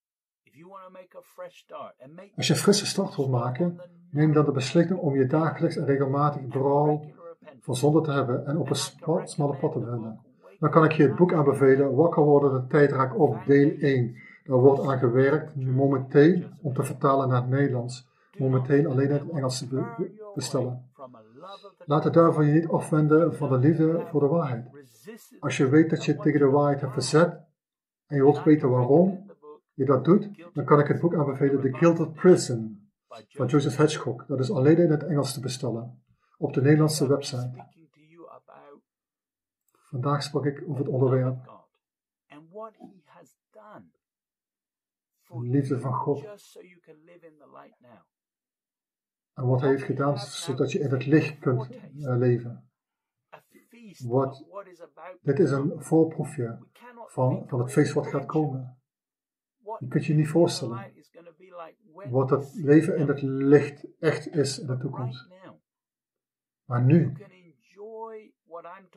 Als je een frisse start wilt maken, neem dan de beslissing om je dagelijks en regelmatig berouw van zonde te hebben en op een smalle pad te bevinden. Dan kan ik je het boek aanbevelen, Wakker worden de tijd raakt op, deel 1. Daar wordt aan gewerkt, momenteel, om te vertalen naar het Nederlands. Momenteel alleen het Engels bestellen. Laat de duivel je niet afwenden van de liefde voor de waarheid. Als je weet dat je tegen de waarheid hebt verzet en je wilt weten waarom je dat doet, dan kan ik het boek aanbevelen The Gilded Prison van Joseph Hedgecock. Dat is alleen in het Engels te bestellen op de Nederlandse website. Vandaag sprak ik over het onderwerp liefde van God. En wat hij heeft gedaan, zodat je in het licht kunt uh, leven. Wat, dit is een voorproefje van, van het feest wat gaat komen. Je kunt je niet voorstellen wat het leven in het licht echt is in de toekomst. Maar nu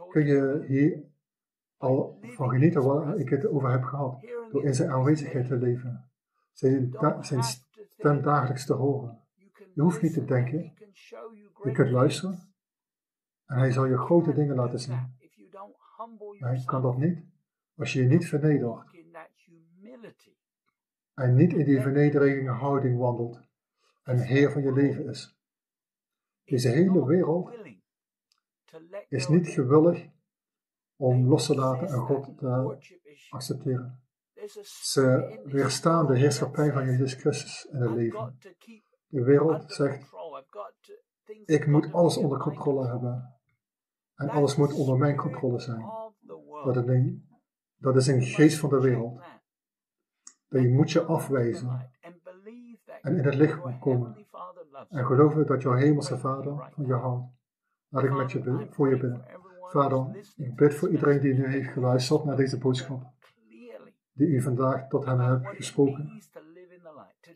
kun je hier al van genieten waar ik het over heb gehad, door in zijn aanwezigheid te leven, zijn, zijn stem dagelijks te horen. Je hoeft niet te denken, je kunt luisteren en hij zal je grote dingen laten zien. Maar hij kan dat niet als je je niet vernedert en niet in die vernedering houding wandelt en Heer van je leven is. Deze hele wereld is niet gewillig om los te laten en God te accepteren. Ze weerstaan de heerschappij van Jezus Christus in het leven. De wereld zegt, ik moet alles onder controle hebben. En alles moet onder mijn controle zijn. Dat, een, dat is een geest van de wereld. Dat je moet je afwijzen en in het licht komen. En geloven dat jouw hemelse Vader van je houdt. Laat ik met je voor je bidden. Vader, ik bid voor iedereen die nu heeft geluisterd naar deze boodschap, die u vandaag tot hen hebt gesproken.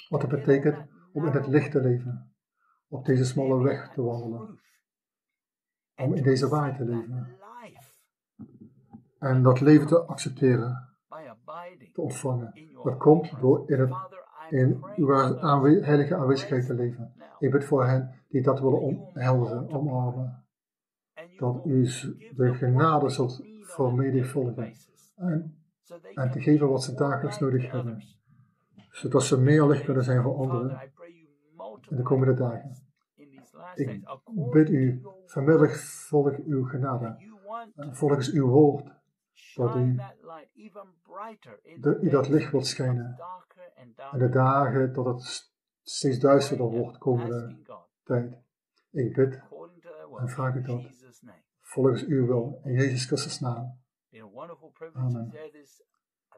Wat het betekent om in het licht te leven, op deze smalle weg te wandelen, om in deze waarheid te leven. En dat leven te accepteren, te ontvangen. Dat komt door in, het, in uw heilige aanwezigheid te leven. Ik bid voor hen die dat willen omhelzen, omarmen dat u de genade zult vermenigvuldigen en, en te geven wat ze dagelijks nodig hebben, zodat ze meer licht kunnen zijn voor anderen in de komende dagen. Ik bid u, vermenigvuldig uw genade en volgens uw woord, dat u, de, u dat licht wilt schijnen in de dagen dat het steeds duisterder wordt komende tijd. Ik bid en vraag u dat volgens uw wil in Jezus Christus naam. Amen.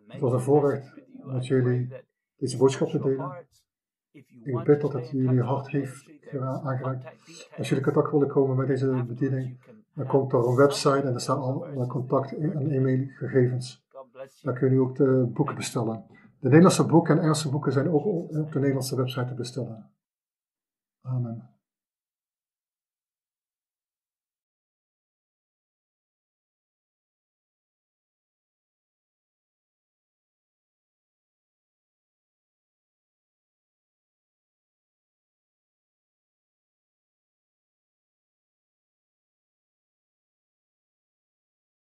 Het was een voorrecht met jullie deze boodschap te delen. Ik bid dat het jullie hart heeft aangeraakt. Als jullie contact willen komen met deze bediening, dan komt er een website en er staan al contact- en e-mailgegevens. Daar kun je ook de boeken bestellen. De Nederlandse boeken en Engelse boeken zijn ook op de Nederlandse website te bestellen. Amen.